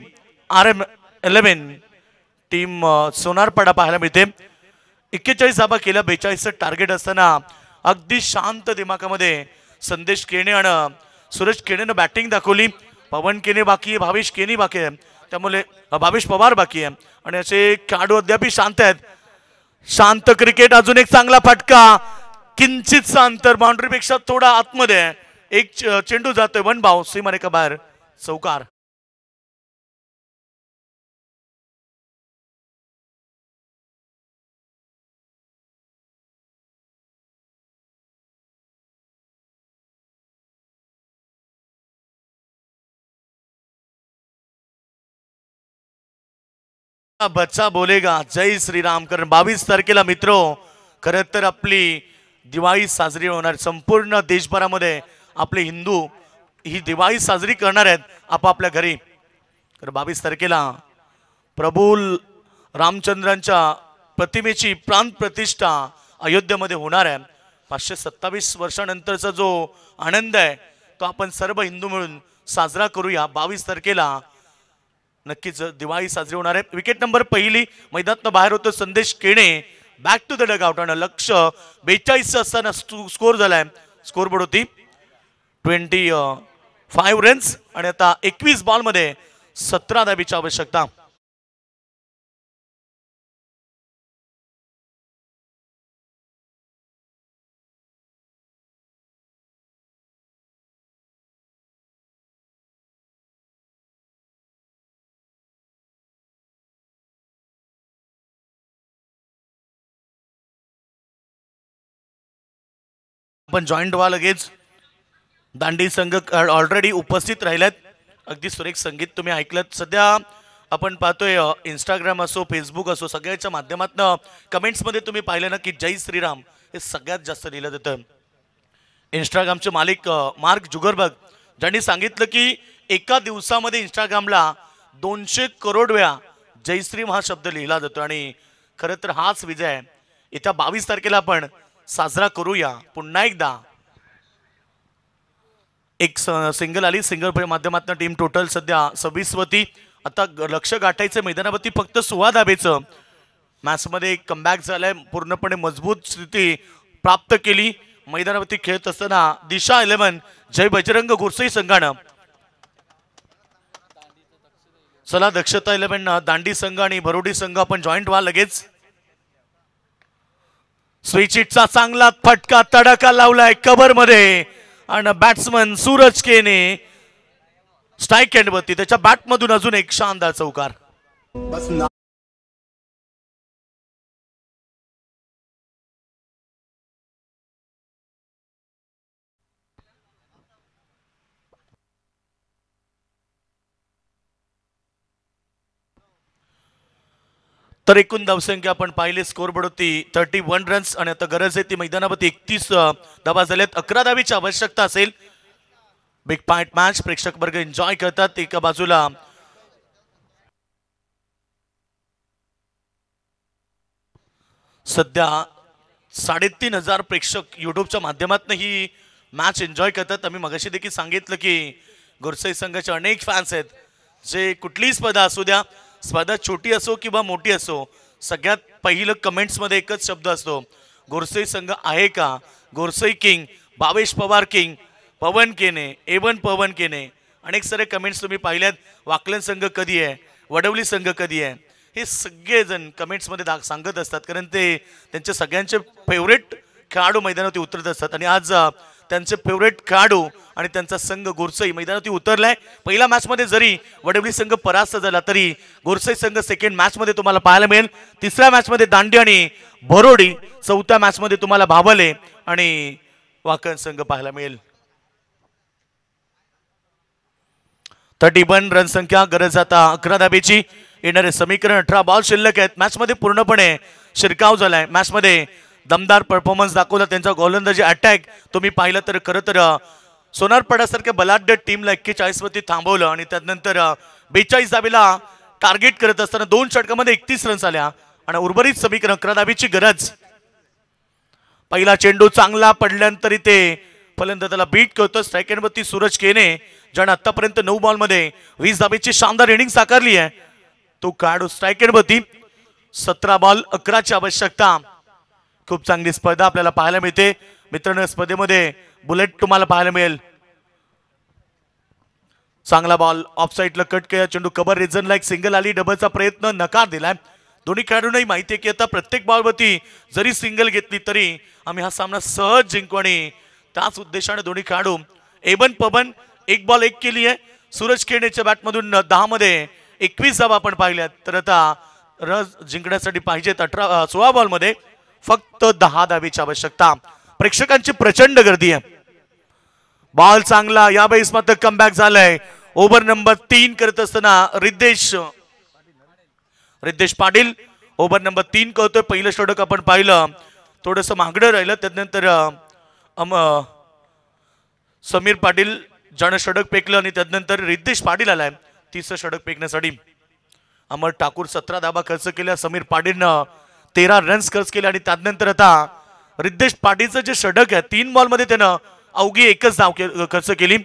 R M eleven team Sonarpada पाहायला मिळते एक्केचाळीस धाबा केल्या बेचाळीसचं टार्गेट असताना अगदी शांत दिमाकामध्ये संदेश केणे आणि सुरेश केणेनं बॅटिंग दाखवली पवन केणे बाकी आहे भावेश केणी बाकी आहे त्यामुळे भावेश पवार बाकी आहे आणि असे खेळाडू अद्याप शांत आहेत शांत क्रिकेट अजून एक चांगला फटका किंचितचा अंतर बाउंड्रीपेक्षा थोडा आतमध्ये आहे. एक च- चेंडू जातोय वन भाव सीमारेखा बाहेर चौकार बच्चा बोलेगा जय श्रीराम कारण बावीस तारखेला मित्र खरं तर आपली दिवाळी साजरी होणार. संपूर्ण देशभरामध्ये आपले हिंदू ही दिवाळी साजरी करणार आहेत आपापल्या घरी. तर बावीस तारखेला प्रभू रामचंद्रांच्या प्रतिमेची प्राण प्रतिष्ठा अयोध्येमध्ये होणार आहे. पाचशे सत्तावीस वर्षानंतरचा जो आनंद आहे तो आपण सर्व हिंदू मिळून साजरा करूया. बावीस तारखेला नक्कीच दिवाळी साजरी होणार आहे. विकेट नंबर पहिली मैदानातनं बाहेर होतो Sandesh Kene. Back to the dugout आणि लक्ष बेचाळीस असताना स्कोर झालाय. स्कोर बोर्ड होती ट्वेंटी फाईव्ह रन्स आणि आता एकवीस बॉलमध्ये सतरा धाबीची आवश्यकता. आपण जॉईंट व्हा लगेच. दांडी संघ ऑलरेडी उपस्थित राहिल्यात. अगदी सुरेख संगीत तुम्ही ऐकलं सध्या आपण पाहतोय इंस्टाग्राम असो फेसबुक असो सगळ्याच्या माध्यमातून कमेंट्समध्ये तुम्ही पाहिलं ना की जय श्रीराम हे सगळ्यात जास्त लिहिलं जातं. इंस्टाग्रामचे मालिक मार्क जुगरबर्ग ज्यांनी सांगितलं की एका दिवसामध्ये इंस्टाग्रामला दोनशे करोड वेळा जयश्रीम हा शब्द लिहिला जातो. आणि खरं तर हाच विजय आहे. येत्या बावीस तारखेला आपण साजरा करूया. पुन्हा एकदा. एक स- सिंगल आली. सिंगल माध्यमातून टीम टोटल सध्या सव्वीसवरती. आता लक्ष गाठायचं मैदानावरती. फक्त सुवा दाबायचं मॅचमध्ये एक कमबॅक झालाय. पूर्णपणे मजबूत स्थिती प्राप्त केली. मैदानावरती खेळत असताना दिशा इलेव्हन जय बजरंग गुरसई संघानं. चला दक्षता इलेव्हन दांडी संघ आणि भरोडी संघ आपण जॉईंट व्हा लगेच. स्विचिटचा चांगला फटका तडका लावलाय कबरमध्ये आणि बॅट्समन सूरज केने स्ट्राईक एंडवरती त्याच्या बॅटमधून अजून एक शानदार चौकार. तर एकूण धावसंख्या आपण पाहिली स्कोर होती थर्टी वन रन्स आणि आता गरज आहे ती मैदानावरती एकतीस धावा झाल्यात. अकरा धावीची आवश्यकता असेल. बिग पॉइंट मॅच प्रेक्षक वर्ग एन्जॉय करतात एका बाजूला. सध्या साडेतीन हजार प्रेक्षक युट्यूबच्या माध्यमातून ही मॅच एन्जॉय करतात. आम्ही मगाशी देखील सांगितलं की गुरसई संघाचे अनेक फॅन्स आहेत. जे कुठलीही स्पर्धा असू द्या स्पर्धा छोटी असो किंवा मोठी असो सगळ्यात पहिलं कमेंट्समध्ये एकच शब्द असतो. गोरसई संघ आहे का? गोरसई किंग भावेश पवार किंग पवन केने एवन पवन केने. अनेक सारे कमेंट्स तुम्ही पाहिल्यात. वाकलन संघ कधी आहे? वडवली संघ कधी आहे? हे सगळेजण कमेंट्समध्ये दाख सांगत असतात. कारण ते त्यांच्या सगळ्यांचे फेवरेट खेळाडू मैदानावरती उतरत असतात. आणि आज त्यांचे फेवरेट खेळाडू आणि त्यांचा संघ गोरसई मैदानावरती उतरलाय. पहिल्या मॅचमध्ये जरी वडवली संघ परास्त झाला तरी गोरसई संघ सेकंड मॅचमध्ये तुम्हाला पाहायला मिळेल. तिसऱ्या मॅचमध्ये दांडी आणि भरोडी चौथ्या मॅचमध्ये तुम्हाला भावले आणि वाकण संघ पाहायला मिळेल. थर्टी वन रन संख्या गरज आता अकरा धाबेची. येणारे समीकरण अठरा बॉल शिल्लक आहेत. मॅचमध्ये पूर्णपणे शिरकाव झालाय. मॅचमध्ये दमदार परफॉर्मन्स दाखवला. त्यांचा गोलंदाजी अटॅक तुम्ही पाहिलं तर खरं तर अं, बलाढ्य टीमला एक्केचाळीसवरती थांबवलं आणि त्यानंतर बेचाळीस धाबेला टार्गेट करत असताना दोन षटकामध्ये एकतीस रन्स आल्या. आणि उर्वरित समीकरण अकरा दाबीची गरज. पहिला चेंडू चांगला पडल्यानंतर इथे फलंदाजाला बीट करतो. स्ट्रायकेंडवरती सूरज केने ज्यानं आतापर्यंत नऊ बॉलमध्ये वीस धाबेची शानदार इनिंग साकारली आहे. तो काढू स्ट्रायकेंडवरती सतरा बॉल अकराची आवश्यकता. खूप चांगली स्पर्धा आपल्याला पाहायला मिळते. मित्रांनो स्पर्धेमध्ये बुलेट तुम्हाला पाहायला मिळेल. चांगला बॉल ऑफ साईडला कट केला. चेंडू कबर रिझनला एक सिंगल आली. डबलचा प्रयत्न नकार दिलाय. दोन्ही खेळाडूंनाही माहिती आहे की आता प्रत्येक बॉलवरती जरी सिंगल घेतली तरी आम्ही हा सामना सहज जिंकवणे त्याच उद्देशाने दोन्ही खेळाडू एबन पवन एक बॉल एक केली आहे. सूरज खेळण्याच्या बॅटमधून दहा मध्ये एकवीस धावा आपण पाहिल्यात. तर आता रस जिंकण्यासाठी पाहिजेत अठरा सोळा बॉलमध्ये फक्त दहा धावेची आवश्यकता. प्रेक्षकांची प्रचंड गर्दी आहे. बॉल चांगला या बेस मात्र कमबॅक झालाय. ओव्हर नंबर तीन करत असताना रिद्देश रिद्देश पाटील ओव्हर नंबर तीन करतोय. पहिलं षटक आपण पाहिलं. थोडंसं महागडं राहिलं. त्यानंतर अम समीर पाटील ज्यानं षडक पेकलं आणि त्यानंतर रिद्देश पाटील आलाय. तिसरं षडक पेकण्यासाठी अमर ठाकूर सतरा धाबा खर्च केल्या. समीर पाटीलनं तेरा रन्स खर्च केले आणि त्यानंतर आता रिद्देश पाटीलचं जे षटक आहे तीन बॉलमध्ये त्यानं अवघी एकच धाव के- खर्च केली.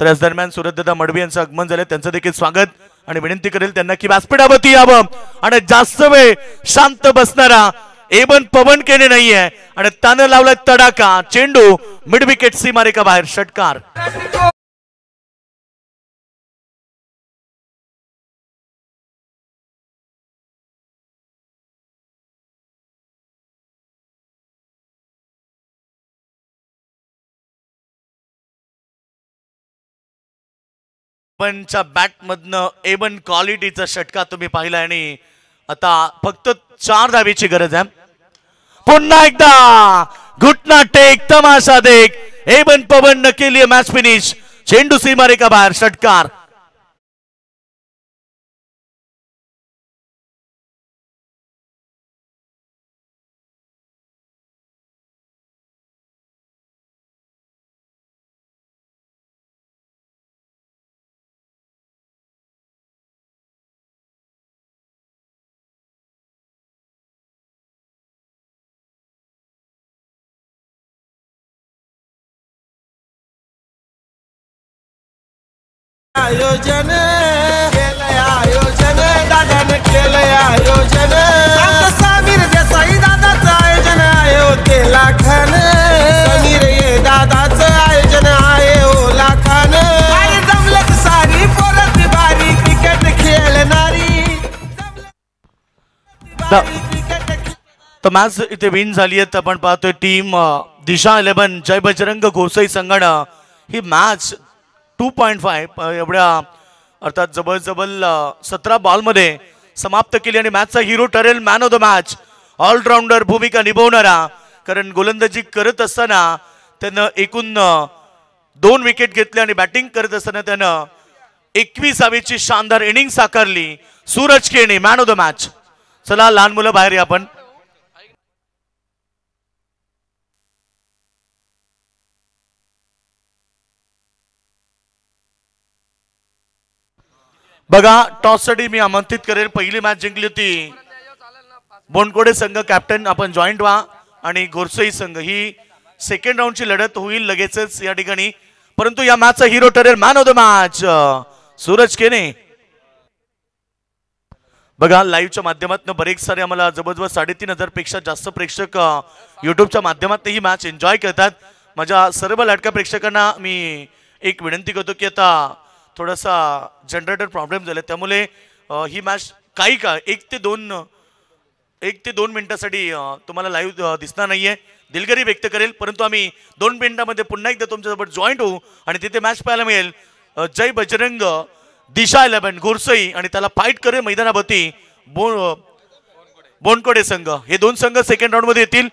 तर याच दरम्यान सुरतदादा मडवी यांचं आगमन झालं त्यांचं देखील स्वागत आणि विनंती करेल त्यांना की व्यासपीठावरती यावं. आणि जास्त वेळ शांत बसणारा एवन पवन केले नाहीये. आणि त्यानं लावलाय तडाका चेंडू मिड विकेट सीमारेखा बाहेर. षटकार. पनच्या बॅट मधनं एवन क्वालिटीचा षटका तुम्ही पाहिला आणि आता फक्त चार धावीची गरज आहे. पुन्हा एकदा घुटना टेक तमाशा देख. एबन पवन न केली मॅच फिनिश चेंडू सीमारेखा बाहेर षटकार. आयोजन केलंय आयोजन दादानं केलंय आयोजन. समीर देसाई दादाचं आयोजन आहे हो ते लाखान समीर ये दादाचं आयोजन आहे हो जमलं सारी परत बारी क्रिकेट खेळणारी. तर मॅच इथे विन झाली आहे. तर आपण पाहतोय टीम दिशा इलेव्हन जय बजरंग गोसाई संघानं ही मॅच टू पॉईंट फाय एवढ्या अर्थात जवळ सतरा बॉलमध्ये समाप्त केली आणि मॅचचा हिरो ठरेल man of the match allrounder भूमिका निभवणारा कारण गोलंदाजी करत असताना त्यानं एकूण दोन विकेट घेतले आणि बॅटिंग करत असताना त्यानं एकवीसावीची शानदार इनिंग साकारली. Suraj Keni man of the match चला लहान मुलं बाहेर या आपण. बघा टॉससाठी मी आमंत्रित करेल. पहिली मॅच जिंकली होती. बोंडकोडे संघ कॅप्टन आपण जॉईंट व्हा. आणि गोरसई संघ ही सेकंड राऊंडची लढत होईल लगेचच या ठिकाणी. परंतु या मॅचचा हिरो ठरेल man of the match Suraj Kene. बघा लाईव्हच्या माध्यमातून बरेच सारे आम्हाला जवळजवळ साडेतीन हजारपेक्षा जास्त प्रेक्षक युट्यूबच्या माध्यमातून ही मॅच एन्जॉय करतात. माझ्या सर्व लाटक्या प्रेक्षकांना मी एक विनंती करतो की आता थोडासा जनरेटर प्रॉब्लेम झाला. त्यामुळे ही मॅच काही का एक ते दोन एक ते दोन मिनिटासाठी तुम्हाला लाईव्ह दिसणार नाही आहे दिलगिरी व्यक्त करेल परंतु आम्ही दोन मिनिटामध्ये पुन्हा एकदा तुमच्यासोबत जॉईंट होऊ आणि तिथे मॅच पाहायला मिळेल. जय बजरंग दिशा इलेव्हन गोरसई आणि त्याला फाईट करेल मैदानाभोवती बो बोनकोडे संघ. हे दोन संघ सेकंड राऊंडमध्ये येतील.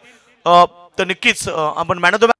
तर नक्कीच आपण मॅन ऑफ द